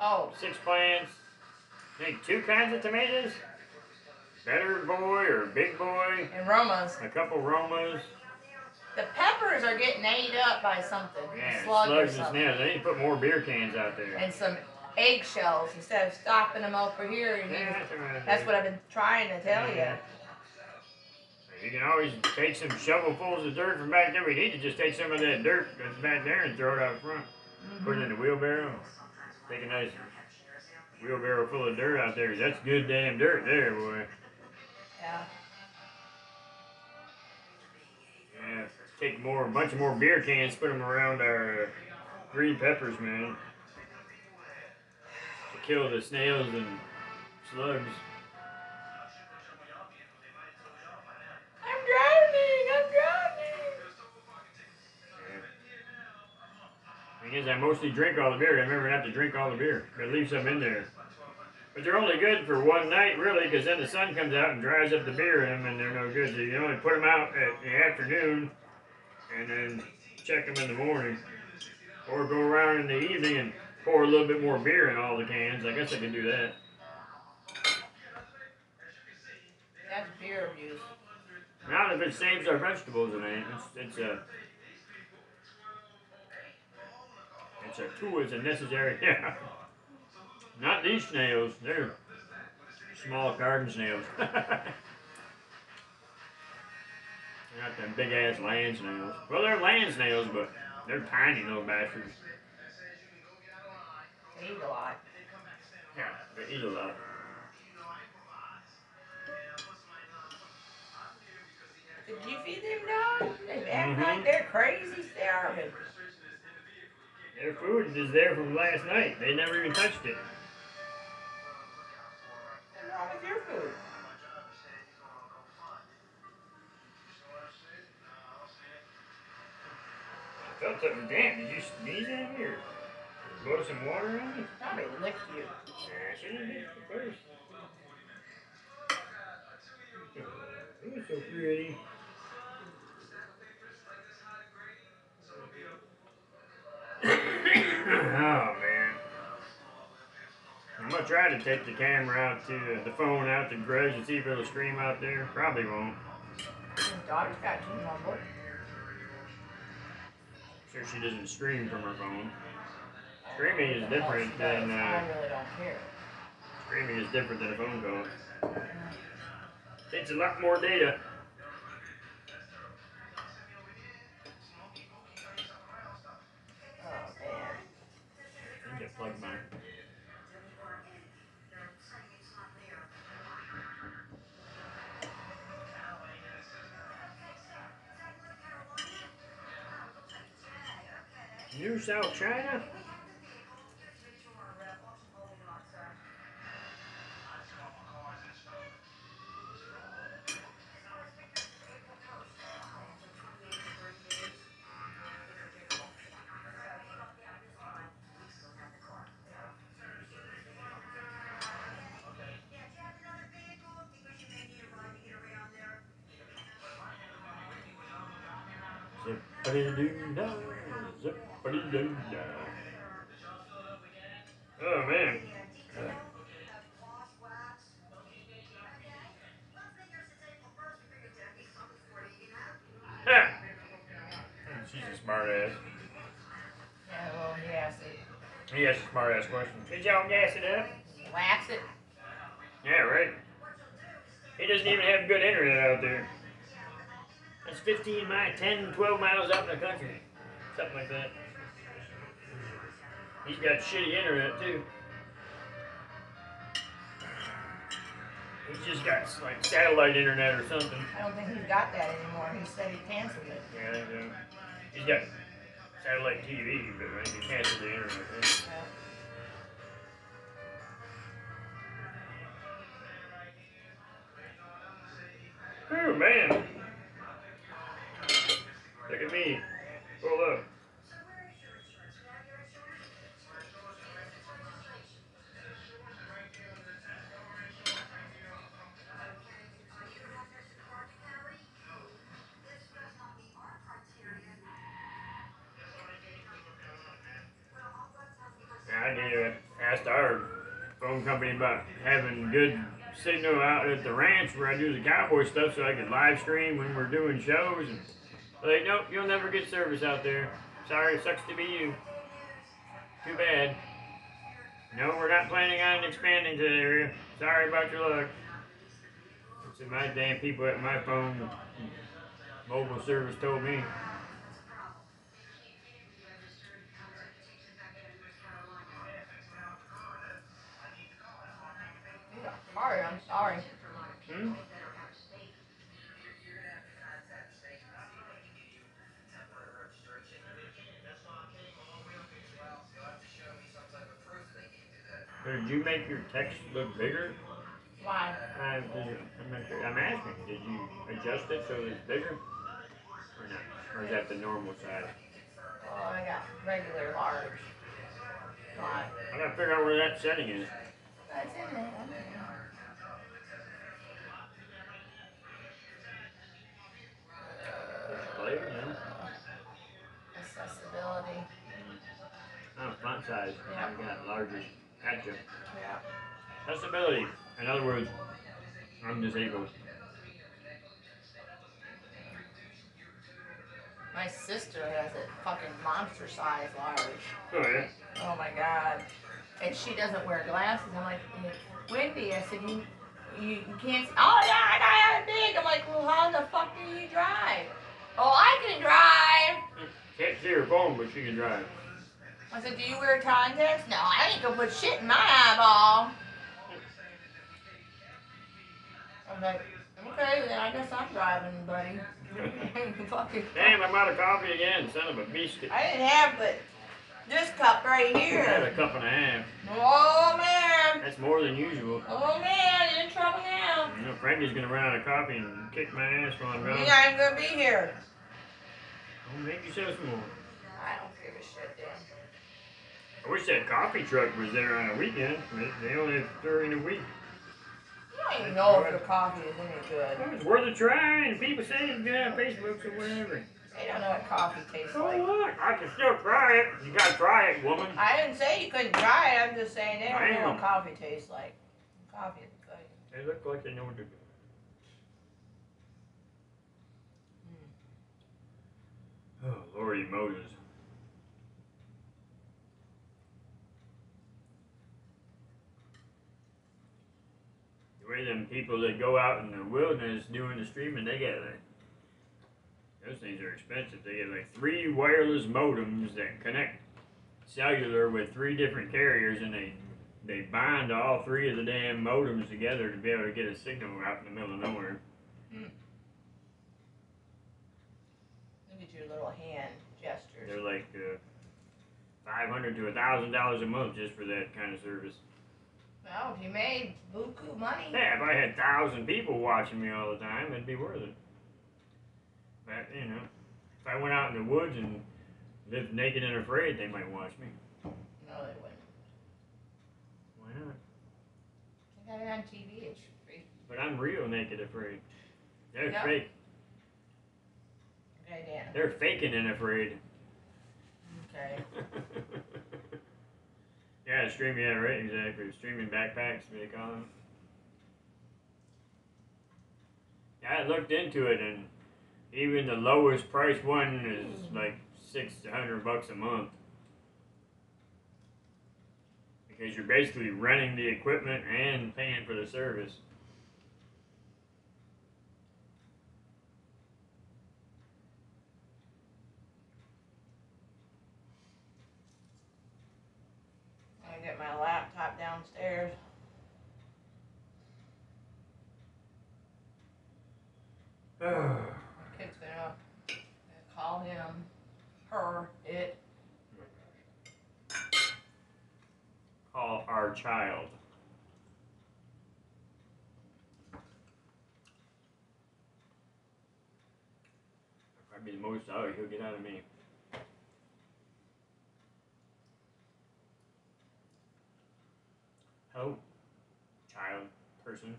Oh, six plants. I think two kinds of tomatoes. Better boy or big boy. and Roma's. A couple Romas. The peppers are getting ate up by something. Yeah, slug or slugs and snails. They need to put more beer cans out there. And some eggshells instead of stopping them over here. You Yeah, that's right. That's what I've been trying to tell you. You can always take some shovelfuls of dirt from back there. We need to just take some of that dirt that's back there and throw it out front. Put it in the wheelbarrow. Take a nice wheelbarrow full of dirt out there. That's good damn dirt there, boy. Yeah. Yeah. Take more, a bunch of more beer cans, put them around our green peppers, man. To kill the snails and slugs. Is, I mostly drink all the beer. I remember not to drink all the beer, but leave some in there. But they're only good for one night, really, because then the sun comes out and dries up the beer in them, and they're no good. So you only put them out at the afternoon, and then check them in the morning, or go around in the evening and pour a little bit more beer in all the cans. I guess I could do that. That's beer abuse. Not if it saves our vegetables, it ain't. It's, it's a it's a tool. It's a necessary. Yeah. Not these snails. They're small garden snails. They're not them big ass land snails. Well, they're land snails, but they're tiny little bastards. They eat a lot. Yeah, they eat a lot. Did you feed them dogs? They act Mhm. like they're crazy starving. Their food is there from last night. They never even touched it. What's wrong with your food? I felt something damp. Did you sneeze in here? Blow some water on it? Probably licked you. Yeah, she didn't hit it first. It was so pretty. Oh man. I'm gonna try to take the camera out to the phone out to Grudge and see if it'll stream out there. Probably won't. Daughter's got you mumbled. Sure she doesn't stream from her phone. Streaming is different than uh, I really don't care. streaming is different than a phone call. Takes a lot more data. Need mine. New South China? Oh man. Ha! She's a smart ass. Yeah, well, he asked it. He asked a smart ass question. Did y'all gas it up? 15 miles, 10, 12 miles out in the country. Something like that. He's got shitty internet too. He's just got like satellite internet or something. I don't think he's got that anymore. He said he canceled it. Yeah, think. He's got satellite TV, but I think he canceled the internet. yeah. Oh man. Look at me. Pull up. I need to ask our phone company about having good signal out at the ranch where I do the cowboy stuff so I can live stream when we're doing shows. And like, nope, you'll never get service out there. Sorry, it sucks to be you. Too bad. No, we're not planning on expanding to the area. Sorry about your luck. It's my damn people at my phone mobile service told me. Sorry, I'm sorry. Hmm? Did you make your text look bigger? Why? Uh, I'm, I'm, not sure. I'm asking. Did you adjust it so it's bigger? Or not? Or is that the normal size? Oh, I got regular large. Why? I gotta figure out where that setting is. That's in there. Display, no? Accessibility. Oh, font size. Yeah. I got larger. Gotcha. Yeah. Accessibility. In other words, I'm disabled. My sister has it fucking monster size large. Oh yeah. Oh my god. And she doesn't wear glasses. I'm like, Wendy, I said, you, you, you can't see. Oh yeah, I got it big. I'm like, well, how the fuck do you drive? Oh, I can drive. Can't see her phone, but she can drive. I said, do you wear contacts? No, I ain't gonna put shit in my eyeball. I'm like, okay, then I guess I'm driving, buddy. Fucking. Damn, I'm out of coffee again, son of a biscuit. I didn't have but this cup right here. I had a cup and a half. Oh man. That's more than usual. Oh man, you're in trouble now. You know, Frankie's gonna run out of coffee and kick my ass while I'm gone. not even gonna be here. Well, make yourself some more. I don't give a shit, Dan. I wish that coffee truck was there on a weekend. They, only have during the week. You don't even know if the coffee is any good. Well, it's worth a try, and people say it's good on Facebook or whatever. They don't know what coffee tastes So like. what? I can still try it. You gotta try it, woman. I didn't say you couldn't try it. I'm just saying they don't know Damn. what coffee tastes like. Coffee is good. They look like they know what to do. Hmm. Oh, Lordy Moses. The way them people that go out in the wilderness doing the streaming, they get like those things are expensive. They get like three wireless modems that connect cellular with three different carriers, and they they bind all three of the damn modems together to be able to get a signal out in the middle of nowhere. Look at your little hand gestures. They're like uh, five hundred to a thousand dollars a month just for that kind of service. Well, if you made buku money. Yeah, if I had thousand people watching me all the time, it'd be worth it. But you know, if I went out in the woods and lived naked and afraid, they might watch me. No, they wouldn't. Why not? They got it on TV. It's free. But I'm real naked afraid. They're Yeah. fake. Okay, Dan. They're faking and afraid. Okay. yeah, streaming, yeah, right, exactly. Streaming backpacks, they call them. Yeah, I looked into it, and even the lowest price one is like six hundred bucks a month. Because you're basically renting the equipment and paying for the service. I get my laptop downstairs. Kid's been up. Call him, her, it. Call our child. Probably the most out he'll get out of me. Hello, child, person.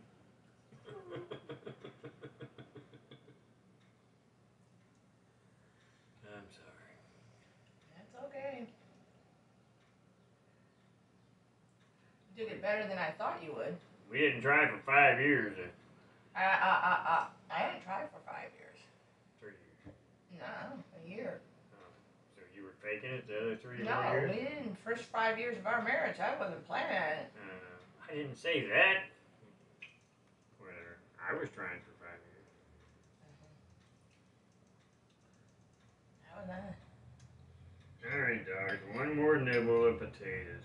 I'm sorry. That's okay. You did it better than I thought you would. We didn't try for five years. uh, I, I, I, I, I hadn't try for five years. Three years. No, a year. Faking it the other three No, years? we didn't. First five years of our marriage, I wasn't planning on it. Uh, I didn't say that. Whatever. I was trying for five years. That was that. Alright, dogs. One more nibble of potatoes.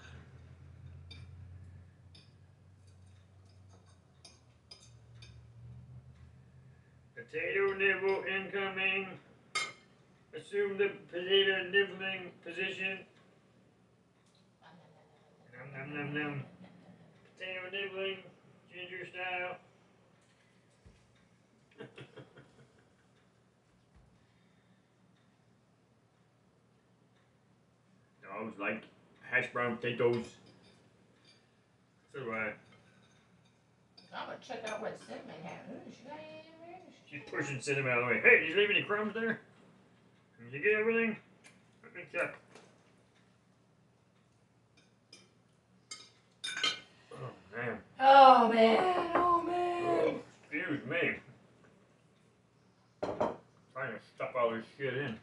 Potato nibble incoming. Assume the potato nibbling position. Nom nom nom nom. Potato nibbling, ginger style. Dogs like hash brown potatoes. So uh, do I. I'm gonna check out what cinnamon has. Ooh, she got any? She's pushing cinnamon out of the way. Hey, did you leave any crumbs there? Did you get everything? Let me check. Oh, man. Oh man, oh man. Excuse me. Trying to stuff all this shit in.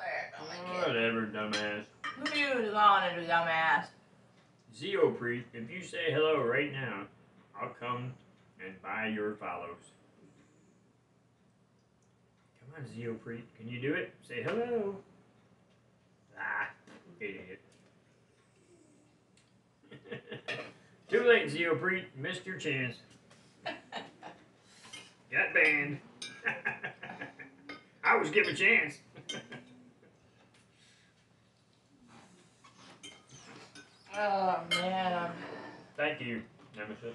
Oh. Whatever, dumbass. Who you calling a dumbass? Zeopreet, if you say hello right now, I'll come and buy your follows. Zeopreet. Can you do it? Say hello. Ah, idiot. Too late, Zeopreet. Missed your chance. Got banned. I was given a chance. Oh man. Thank you, Nemesis.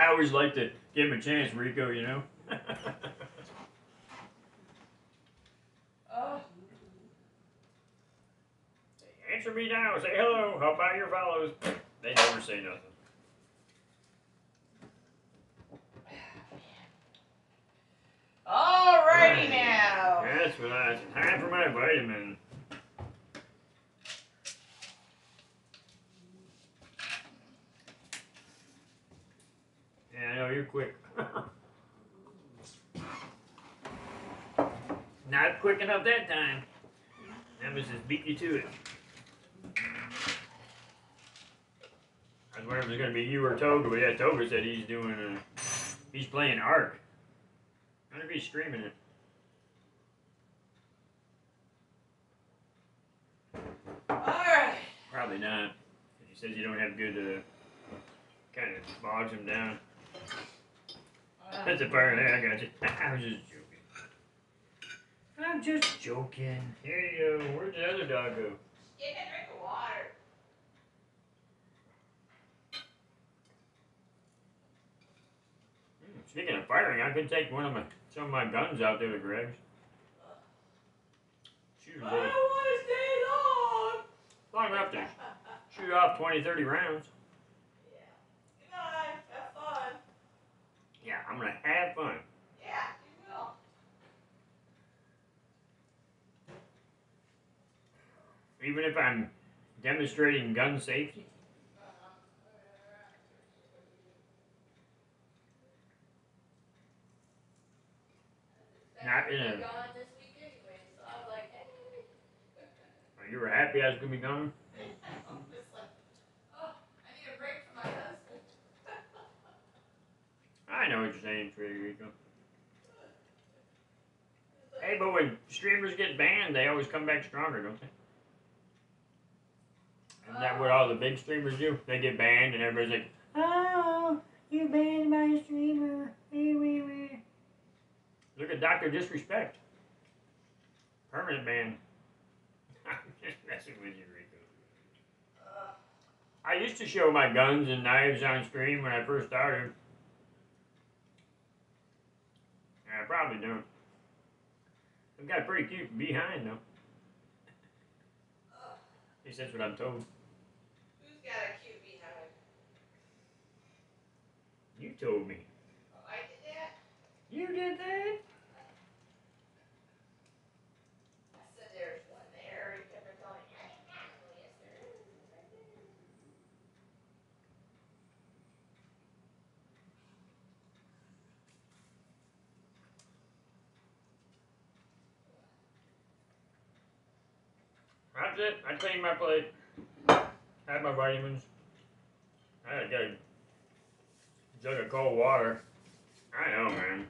I always like to give him a chance, Rico, you know? Oh, Answer me now. Say hello. How about your fellows. They never say nothing. alrighty now. That's what I. It's time for my vitamin. Yeah, I know you're quick. Not quick enough that time. Nemesis beat you to it. I was wondering if it was gonna be you or Toga, but yeah, Toga said he's doing uh he's playing ARK. I wonder if he's streaming it. Alright. Probably not. He says you don't have good uh kind of bogs him down. That's a fire there, I got you. I was just joking. I'm just joking. Here you go. Where'd the other dog go? Get a drink of water. Hmm, Speaking of firing, I could take one of my some of my guns out there to Greg's. Shoot a I don't want to stay long. long enough to shoot off 20, 30 rounds. I'm gonna have fun. Yeah, you will. Even if I'm demonstrating gun safety. Not in a- Gone this week anyway, so I was like, hey. You were happy I was gonna be gone? I'm just like, oh, I need a break from my husband. I know what you're saying, Federico. Hey, but when streamers get banned, they always come back stronger, don't they? Isn't that what all the big streamers do? They get banned and everybody's like, Oh, you banned my streamer. Wee, wee, wee. look at Dr. Disrespect. Permanent ban. Just messing with you, Rico. I used to show my guns and knives on stream when I first started. Yeah, I probably don't. I've got a pretty cute behind though. At least that's what I'm told. Who's got a cute behind? You told me. Oh, I did that? You did that? I said there's one there. You kept on telling me, I didn't know. Yes, there is. Right there. That's it. I cleaned my plate. Had my vitamins. I had a jug of cold water. I know, man.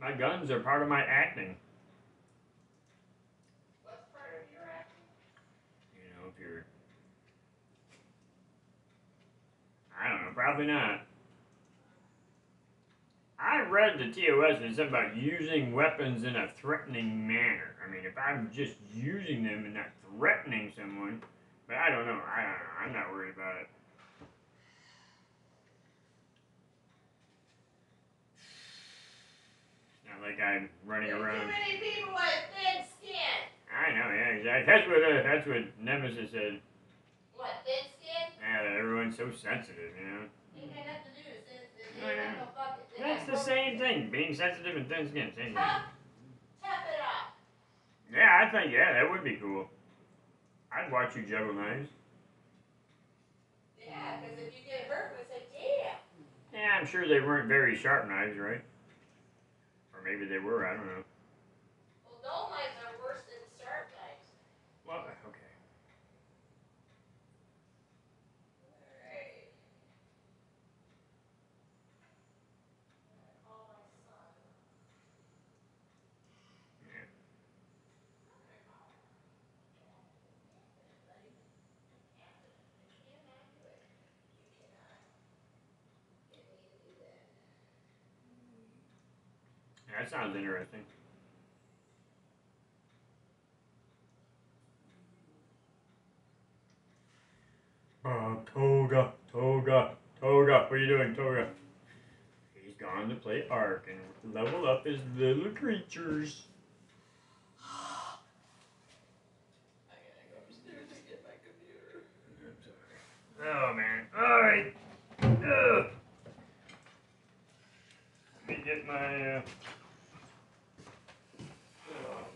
My guns are part of my acting. What's part of your acting? You know, if you're. I don't know, probably not. I read the TOS and it said about using weapons in a threatening manner. I mean, if I'm just using them and not threatening someone, but I don't know. I don't know. I'm not worried about it. Not like I'm running There's around. too many people with thin skin. I know, yeah, exactly. That's what uh, that's what Nemesis said. What, thin skin? Yeah, everyone's so sensitive, you know. Ain't got nothing to do with thin. Oh, yeah. ain't got no fucking. they That's the same thing. Being sensitive and thin skin, same thing. Tough. Tough it up. Yeah, I think yeah, that would be cool. I'd watch you juggle knives. Yeah, because if you get hurt with it, damn. Yeah, I'm sure they weren't very sharp knives, right? Or maybe they were. I don't know. Well, dull knives are worse than sharp knives. Well, okay. Alright. Call my son. Yeah. Yeah, that sounds interesting. Uh, Toga, Toga, Toga. What are you doing, Toga? He's gone to play ARK and level up his little creatures. I gotta go upstairs and get my computer. Oh man. Alright. Let me get my uh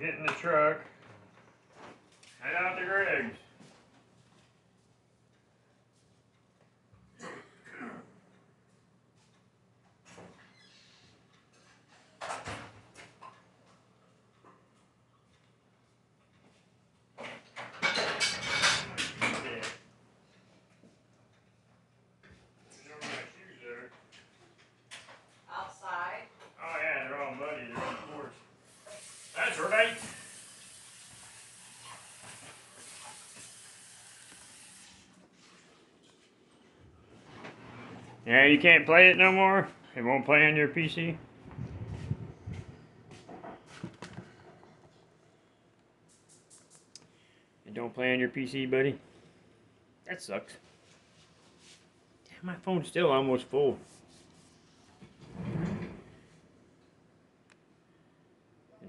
Get in the truck. Head out to Greg's. Yeah. You know where my shoes are. Outside. Oh yeah, they're all muddy. They're on the porch. That's right. Yeah, you can't play it no more. It won't play on your PC? It don't play on your PC, buddy? That sucks. Damn, my phone's still almost full.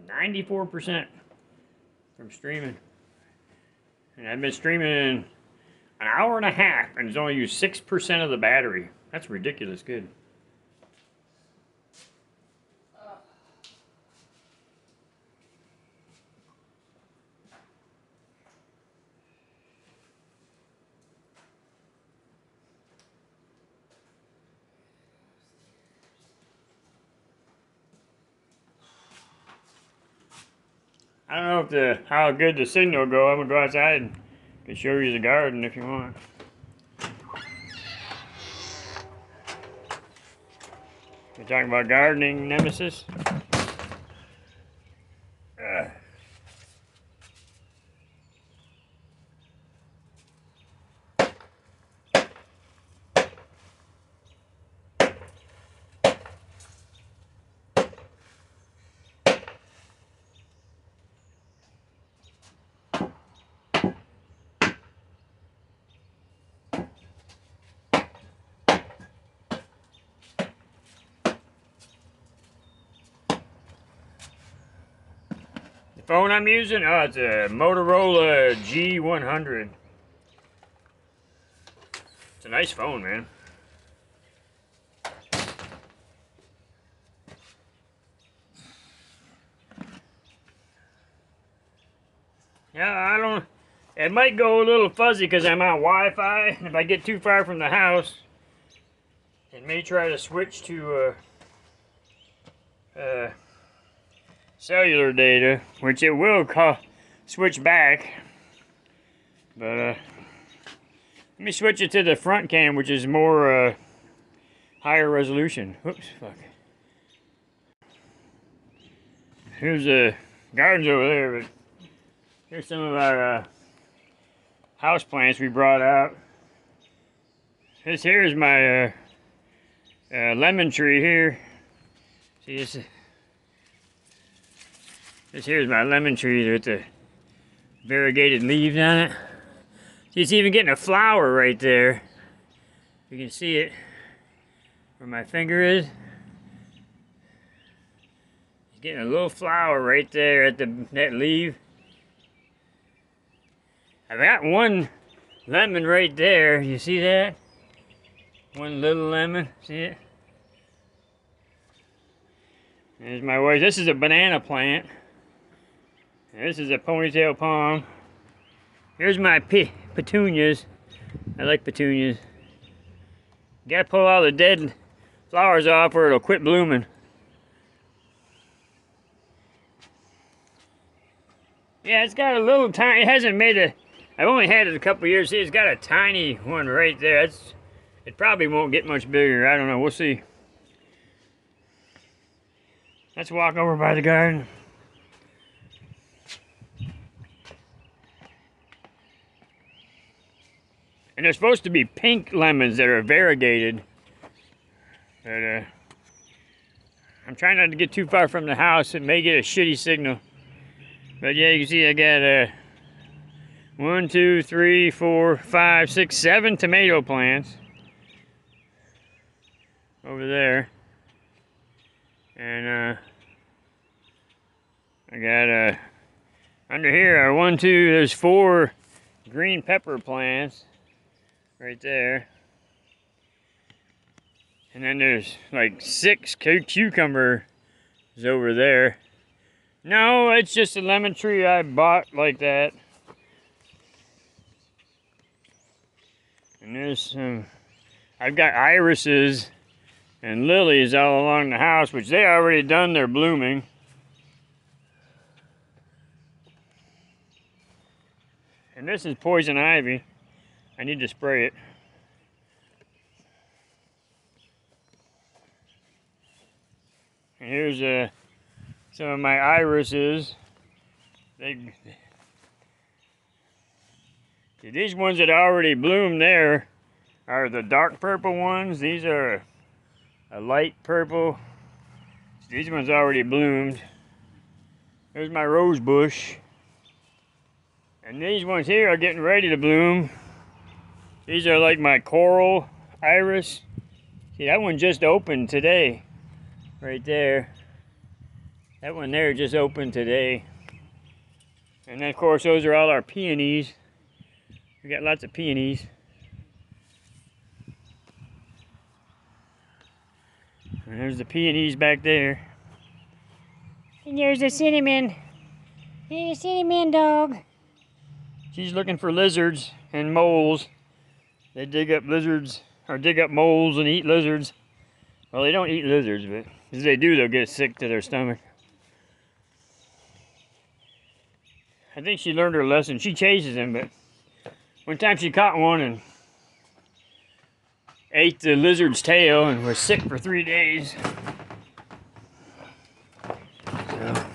Ninety-four percent from streaming. And I've been streaming an hour and a half and it's only used six percent of the battery. That's ridiculous good. I don't know if the how good the signal go. I'm gonna go outside and show you the garden if you want. We're talking about gardening nemesis. I'm using, oh, it's a Motorola G100. It's a nice phone, man. Yeah, I don't. It might go a little fuzzy because I'm on Wi-Fi. If I get too far from the house, it may try to switch to uh, uh, cellular data, which it will call, switch back. But uh, let me switch it to the front cam, which is more uh, higher resolution. Whoops, fuck. Here's the gardens over there, but here's some of our uh, house plants we brought out. This here is my uh, uh, lemon tree here. See this? This here's my lemon tree with the variegated leaves on it. See, it's even getting a flower right there. You can see it where my finger is. It's getting a little flower right there at the that leaf. I've got one lemon right there. You see that? One little lemon. See it? There's my wife. This is a banana plant. This is a ponytail palm. Here's my pe petunias. I like petunias. Gotta pull all the dead flowers off or it'll quit blooming. Yeah, it's got a little tiny, it hasn't made a, I've only had it a couple years. See, it's got a tiny one right there. It's, it probably won't get much bigger. I don't know. We'll see. Let's walk over by the garden. And they're supposed to be pink lemons that are variegated. But, uh, I'm trying not to get too far from the house. It may get a shitty signal. But yeah, you can see I got uh, one, two, three, four, five, six, seven tomato plants over there. And uh, I got uh, under here one, two, there's four green pepper plants right there. And then there's like six cu- cucumbers over there. No, it's just a lemon tree I bought like that. And there's some, I've got irises and lilies all along the house, which they already done their blooming. And this is poison ivy. I need to spray it. And here's uh, some of my irises. They, these ones that already bloomed there are the dark purple ones. These are a light purple. These ones already bloomed. There's my rose bush. And these ones here are getting ready to bloom. These are like my coral iris. See, that one just opened today. Right there. That one there just opened today. And then, of course, those are all our peonies. We got lots of peonies. And there's the peonies back there. And there's the cinnamon. Hey, cinnamon dog. She's looking for lizards and moles. They dig up lizards or dig up moles and eat lizards. Well, they don't eat lizards, but if they do, they'll get sick to their stomach. I think she learned her lesson. She chases them, but one time she caught one and ate the lizard's tail and was sick for three days. So,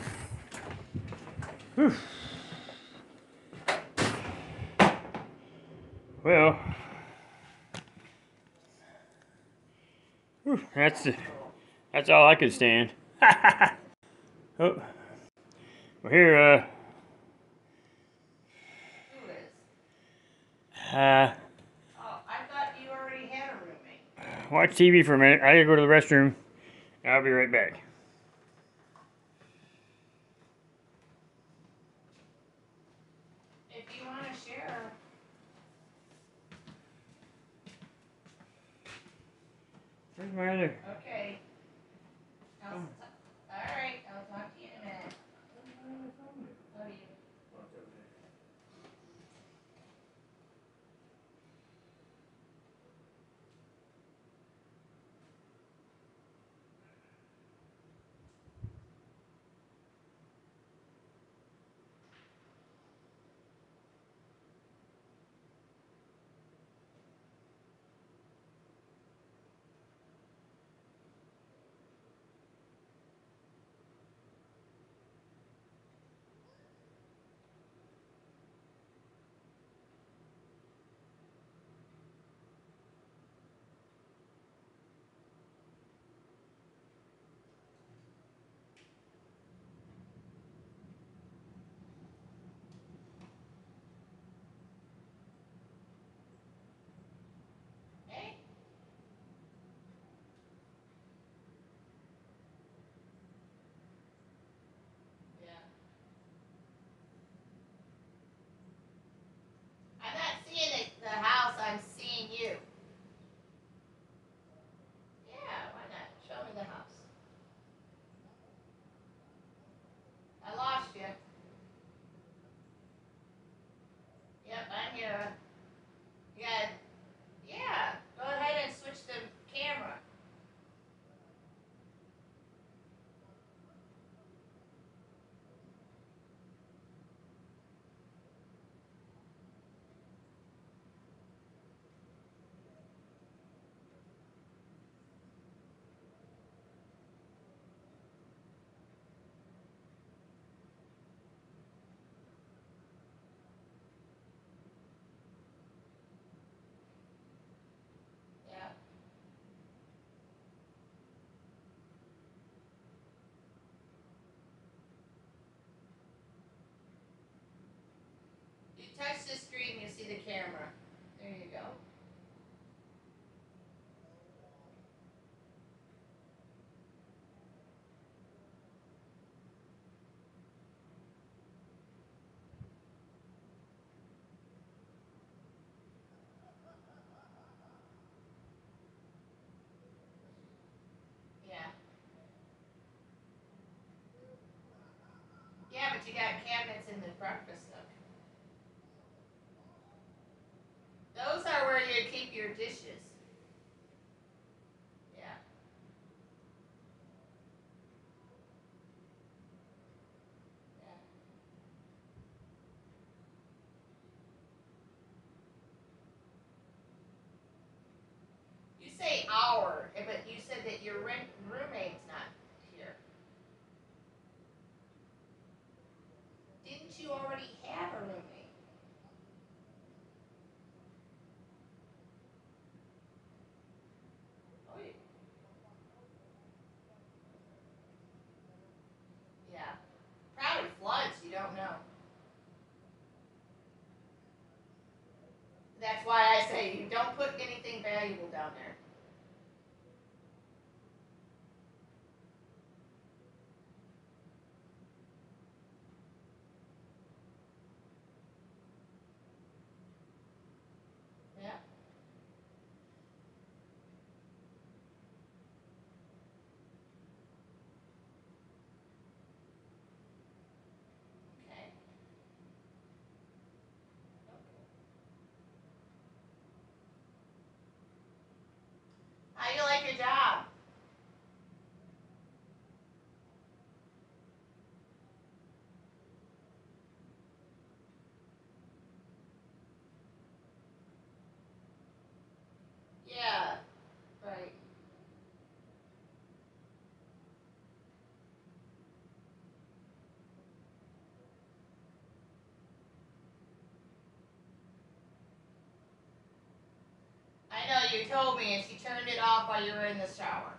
whew. Well, that's that's all I could stand. oh, well here, uh, uh, Oh, I thought you already had a roommate. watch TV for a minute. I gotta go to the restroom. I'll be right back. Touch the screen, you see the camera. There you go. Yeah. Yeah, but you got cabinets in the breakfast nook. Those are where you keep your dishes. Yeah. Yeah. You say our, eh, but you said that your rent roommate's not here. Didn't you already have a roommate? Don't put anything valuable down there. Yeah. Okay. How you like your job? Yeah, right. I know you told me, and she turned it off while you were in the shower.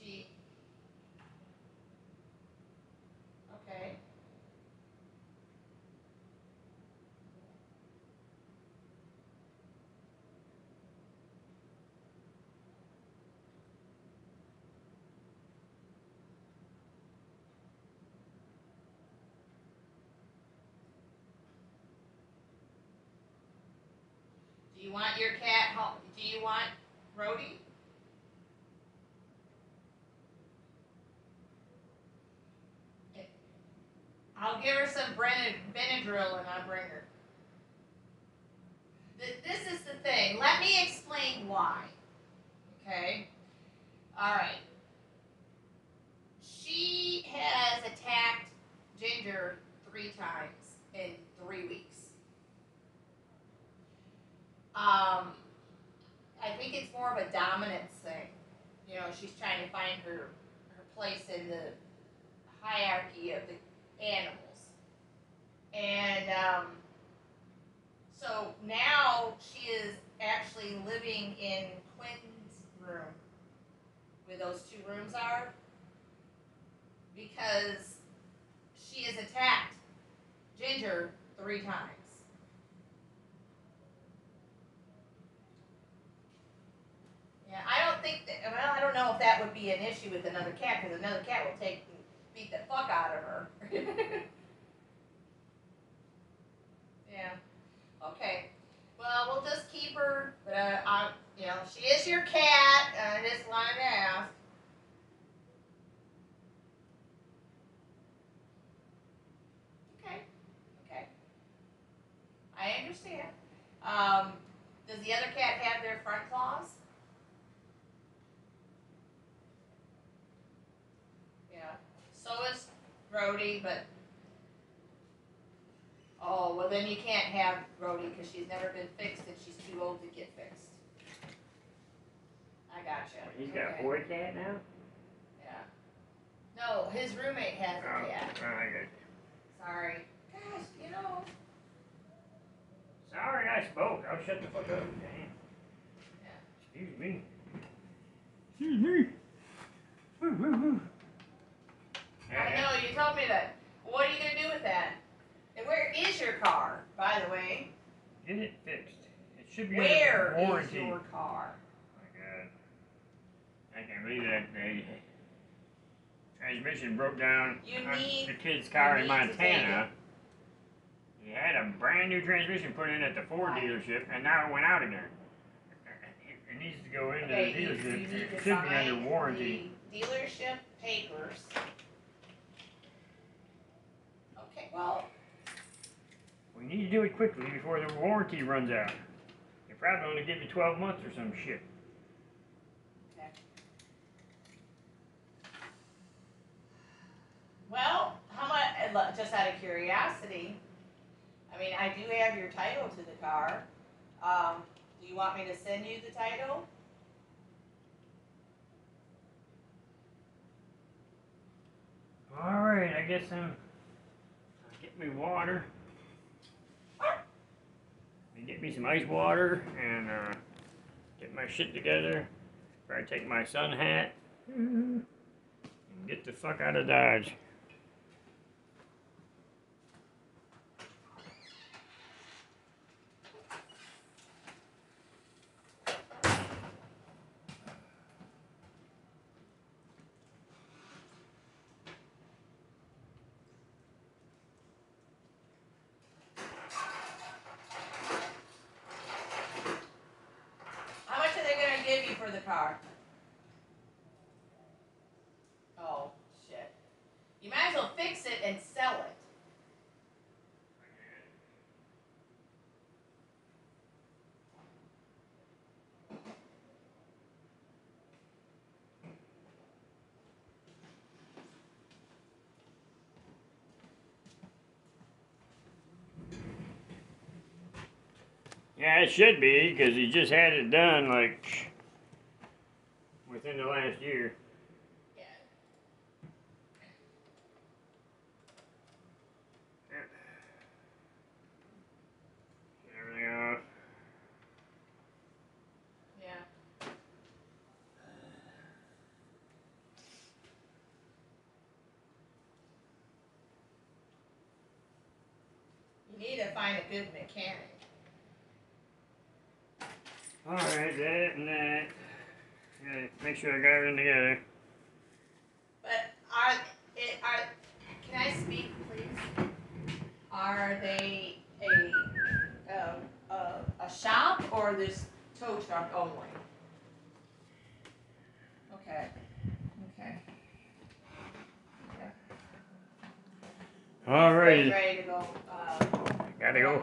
She. Okay. Do you want your cat? Do you want Rhodey? I'll give her some Benadryl and I'll bring her. This is the thing. Let me explain why. Okay? Alright. She has attacked Ginger three times in three weeks. Um, I think it's more of a dominance thing. You know, she's trying to find her her place in the hierarchy of the animals. And um, so now she is actually living in Quinn's room, where those two rooms are, because she has attacked Ginger three times. Yeah, I don't think that. Well, I don't know if that would be an issue with another cat because another cat will take beat the fuck out of her. yeah. Okay. Well, we'll just keep her. But uh, I, you know, she is your cat. I just wanted to ask. Okay. Okay. I understand. Um, does the other cat have their front claws? Yeah. So is Rhodey, but oh well, then you can't have Rhodey because she's never been fixed and she's too old to get fixed. I gotcha. He's got Okay. a boy cat now? Yeah. No, his roommate has Oh, a cat. Oh, I got you. Sorry. Gosh, you know. Sorry, I spoke. I'll shut the fuck up. Damn. Yeah. Excuse me. Excuse me. Woo, woo, woo. I know you told me that. What are you gonna do with that? And where is your car, by the way? Get it fixed. It should be Where under is warranty. your car? Oh my God. I can't believe that the transmission broke down You on need- the kid's car in to Montana. He had a brand new transmission put in at the Ford dealership, and now it went out again. It- It needs to go into Okay, the dealership. It should be under warranty. the dealership papers. Okay, well, We need to do it quickly before the warranty runs out. They probably only give you 12 months or some shit. okay. Well, how much, just out of curiosity, I mean, I do have your title to the car. Um, do you want me to send you the title? All right, I guess I'm. Me water. Get me some ice water and uh, get my shit together. Try to take my sun hat and get the fuck out of Dodge. for the car? Oh, shit. You might as well fix it and sell it. Yeah, it should be because he just had it done like within the last year. Yeah. You need to find a good mechanic. All right, that and that. Gotta make sure I got everything together. But are it are can I speak please? Are they a um, a, a shop or this tow truck only? Okay. Okay. Alrighty, Ready to go. Uh, gotta go.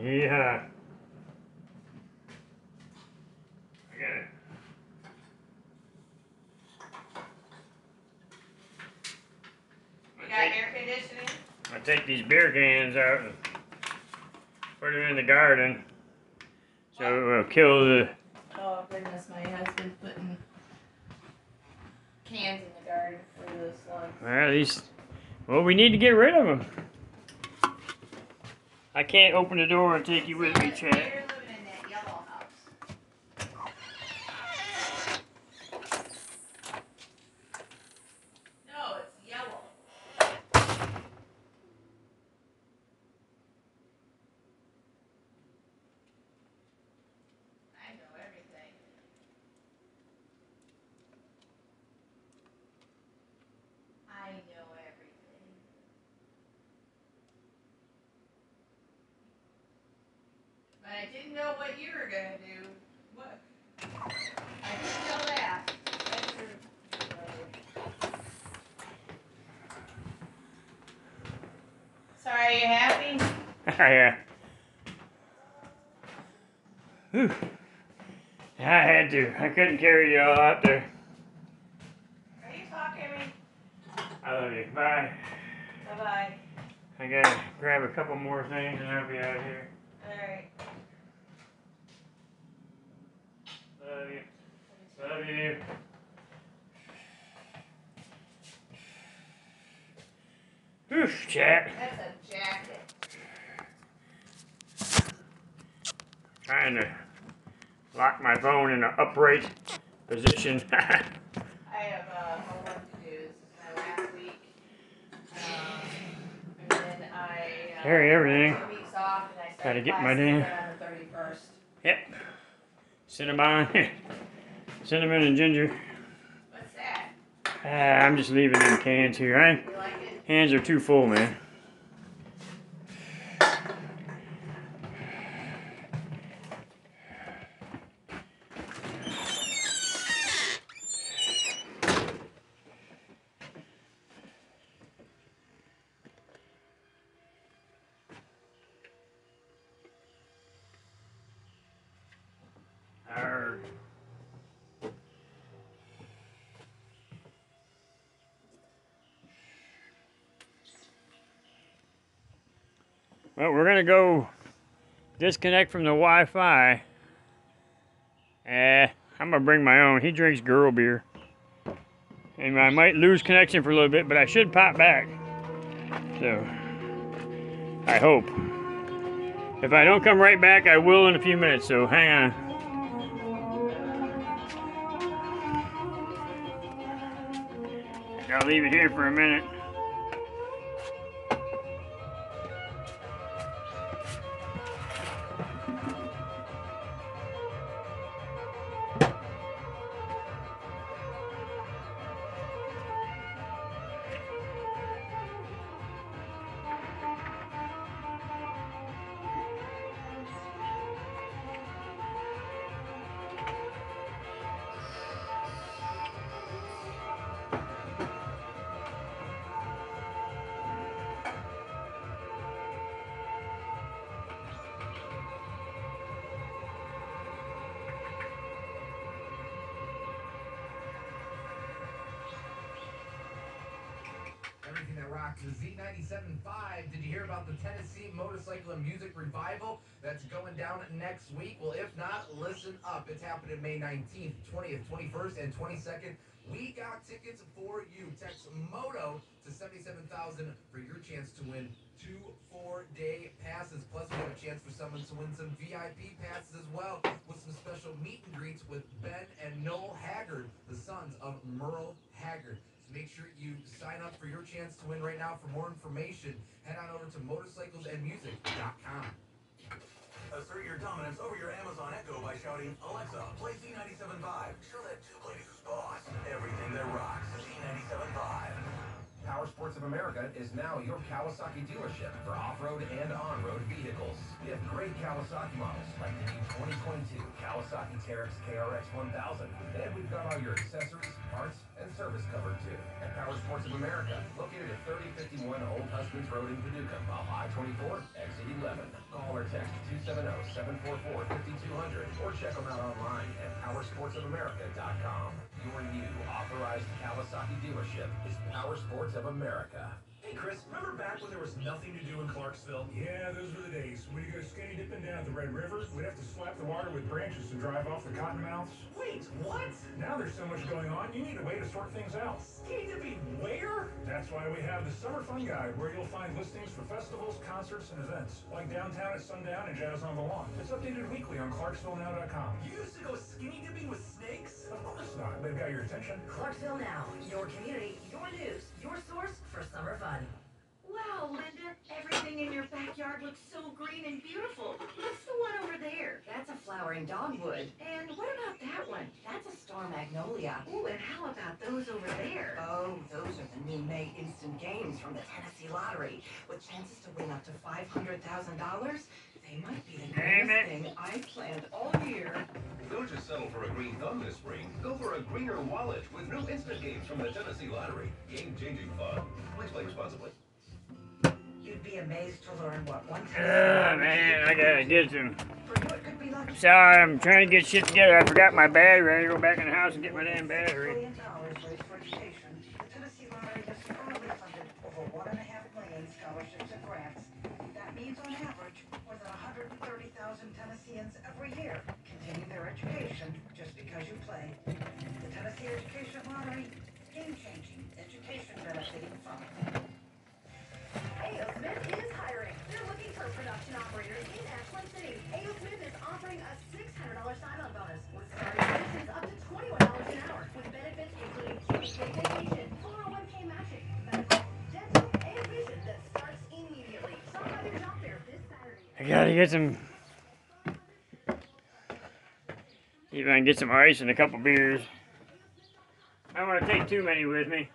Yeah. I got it. You got air conditioning? I take these beer cans out and put them in the garden. So it'll kill the. Oh goodness, my husband's putting cans in the garden for the slugs. Well, these. Well, we need to get rid of them. I can't open the door and take you with me, Chad. living in that yellow house. No, it's yellow. I know everything. I know everything. But I didn't know what you were gonna do. What? I didn't know that. That's your- Sorry, are you happy? yeah. Whew. I had to. I couldn't carry you all out there. Are you talking to me? I love you. Bye. Bye bye. I gotta grab a couple more things and I'll be out of here. Alright. Love you. Love you. Whew, chat. That's a jacket. Trying to lock my phone in an upright position. I have uh, homework to do. This is my last week. Um, and then I uh, Carry everything. Weeks off, and I Gotta get my classes damn- again on the thirty-first. yep. Cinnamon. Cinnamon and ginger. What's that? Ah, I'm just leaving them cans here. I, like hands are too full, man. Disconnect from the Wi-Fi. Eh, I'm gonna bring my own. He drinks girl beer, and I might lose connection for a little bit, but I should pop back. So, I hope. If I don't come right back, I will in a few minutes. So hang on. I'll leave it here for a minute. That rocks the Z97.5. Did you hear about the Tennessee Motorcycle and Music Revival that's going down next week? Well, if not, listen up. It's happening May 19th, 20th, 21st, and 22nd. We got tickets for you. Text MOTO to 77,000 for your chance to win two four-day passes. Plus, we have a chance for someone to win some VIP passes as well with some special meet and greets with Ben and Noel Haggard, the sons of Merle Haggard. So make sure you sign up for your chance to win right now. For more information, head on over to motorcyclesandmusic.com. Assert your dominance over your Amazon Echo by shouting, Alexa, play Z97.5. Show that two-lady who's boss. Everything that rocks. Z97.5. Power Sports of America is now your Kawasaki dealership for off-road and on-road vehicles. We have great Kawasaki models like the new 2022 Kawasaki Teryx KRX 1000. And we've got all your accessories, parts, and service covered too. At Power Sports of America, located at 3051 Old Husbands Road in Paducah, off I-24, exit 11. Call or text 270-744-5200 or check them out online at powersportsofamerica.com. Your new authorized Kawasaki dealership is Power Sports of America. Hey, Chris, remember back when there was nothing to do in Clarksville? Yeah, those were the days. When you go skinny dipping down at the Red River, we'd have to slap the water with branches to drive off the cottonmouths. Wait, what? Now there's so much going on, you need a way to sort things out. Skinny dipping where? That's why we have the Summer Fun Guide, where you'll find listings for festivals, concerts, and events, like Downtown at Sundown and Jazz on the Lawn. It's updated weekly on ClarksvilleNow.com. You used to go skinny dipping with snakes? Of course not. They've got your attention. Clarksville Now, your community, your news, your source for summer fun. Wow, Linda, everything in your backyard looks so green and beautiful. What's the one over there? That's a flowering dogwood. And what about that one? That's a star magnolia. Ooh, and how about those over there? Oh, those are the new May instant games from the Tennessee Lottery. With chances to win up to $500,000, they might be the Damn it. thing I've planned all year. Don't just settle for a green thumb this spring. Go for a greener wallet with new instant games from the Tennessee Lottery. Game-changing fun. Please play responsibly. You'd be amazed to learn what one Ah, man, I gotta get some. For you, it could be like Sorry, I'm trying to get shit together. I forgot my battery. I gotta go back in the house and get my damn battery. billion dollars raised for education. The Tennessee Lottery has currently funded over one and a half million scholarships and grants. That means on average, more than 130,000 Tennesseans every year continue their education just because you play. The Tennessee Education Lottery, game-changing education benefiting from. A.O. Smith is hiring. They're looking for production operators in Ashland City. A.O. Smith is offering a $600 sign-on bonus with starting positions up to $21 an hour with benefits including two-week vacation, 401k matching, medical, dental, and vision that starts immediately. Stop by their job fair this Saturday. I gotta get some. See if I can get some ice and a couple beers. I don't want to take too many with me.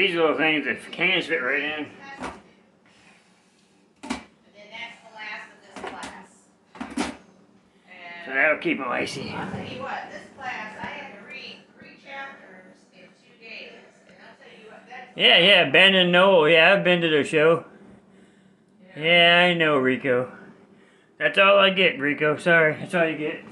These little things that cans fit right in. And then that's the last of this class. So that'll keep them icy. I'll tell you what, this class, I had to read three chapters in two days. And I'll tell you what, that's. Yeah, yeah, Ben and Noel. Yeah, I've been to their show. Yeah, I know, Rico. That's all I get, Rico. Sorry, that's all you get.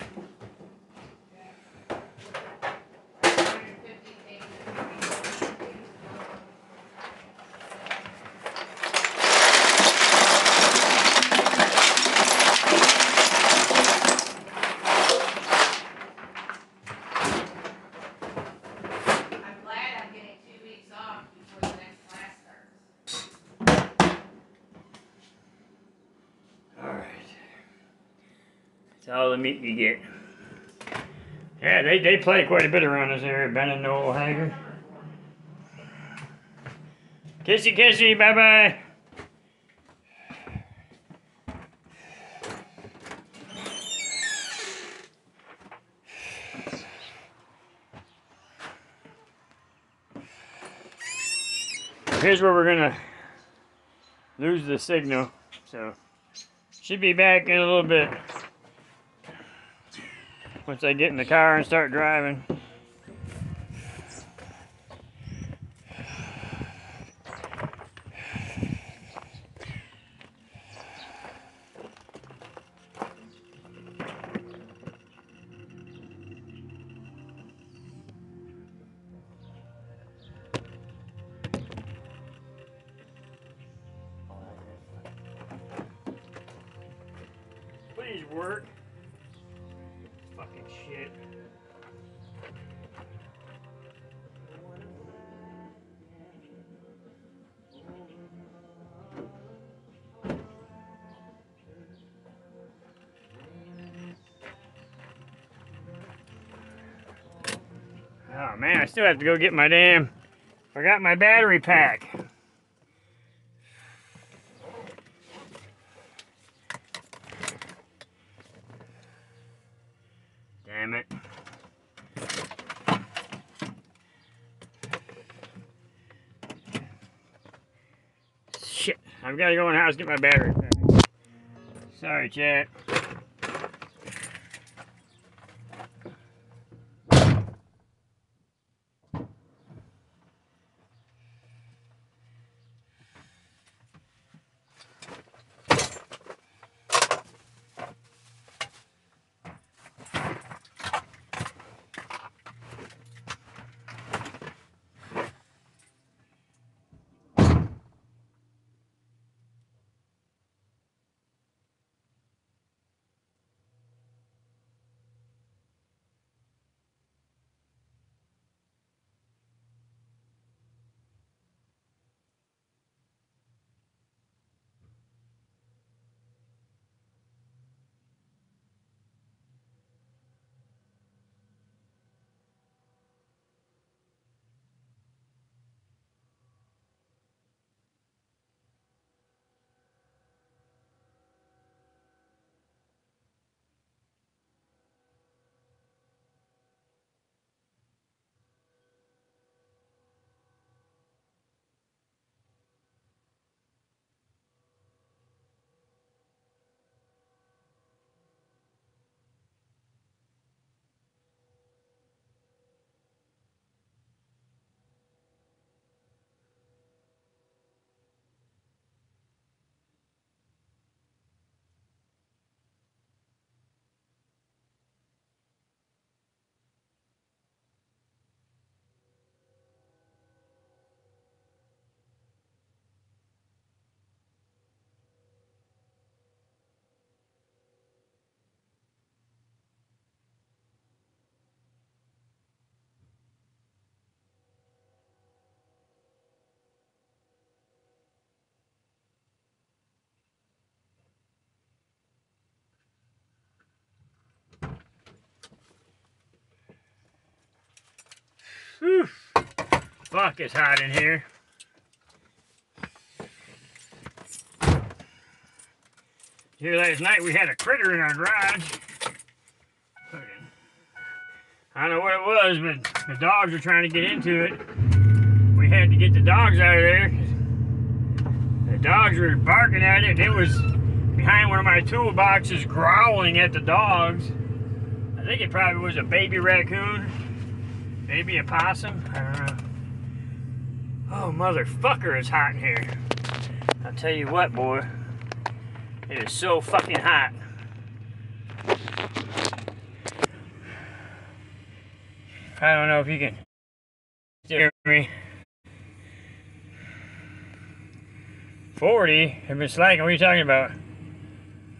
I'm glad I'm getting two weeks off before the next class starts. Alright. That's all the meat you get. Yeah, they, play quite a bit around this area, Ben and Noel Hager. Kissy kissy, bye bye. Here's where we're gonna lose the signal. So should be back in a little bit. Once I get in the car and start driving. Still have to go get my damn. Forgot my battery pack. Damn it. Shit, I've got to go in the house get my battery pack. Sorry, chat. Whew. Fuck, it's hot in here. Here last night we had a critter in our garage. I don't know what it was, but the dogs were trying to get into it. We had to get the dogs out of there. The dogs were barking at it. It was behind one of my toolboxes growling at the dogs. I think it probably was a baby raccoon. Maybe a possum? I don't know. Oh, motherfucker, it's hot in here. I'll tell you what, boy. It is so fucking hot. I don't know if you can hear me. 40? I've been slacking. What are you talking about?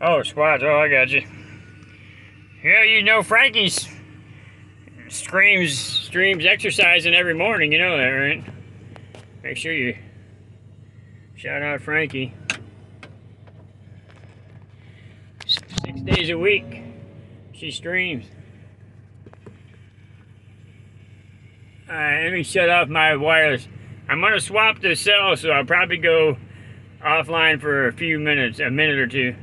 Oh, squats. Oh, I got you. Yeah, you know Frankie's screams streams exercising every morning, you know that, right? Make sure you shout out Frankie. Six days a week, she streams. Alright, let me shut off my wireless. I'm gonna swap the cell, so I'll probably go offline for a few minutes, a minute or two.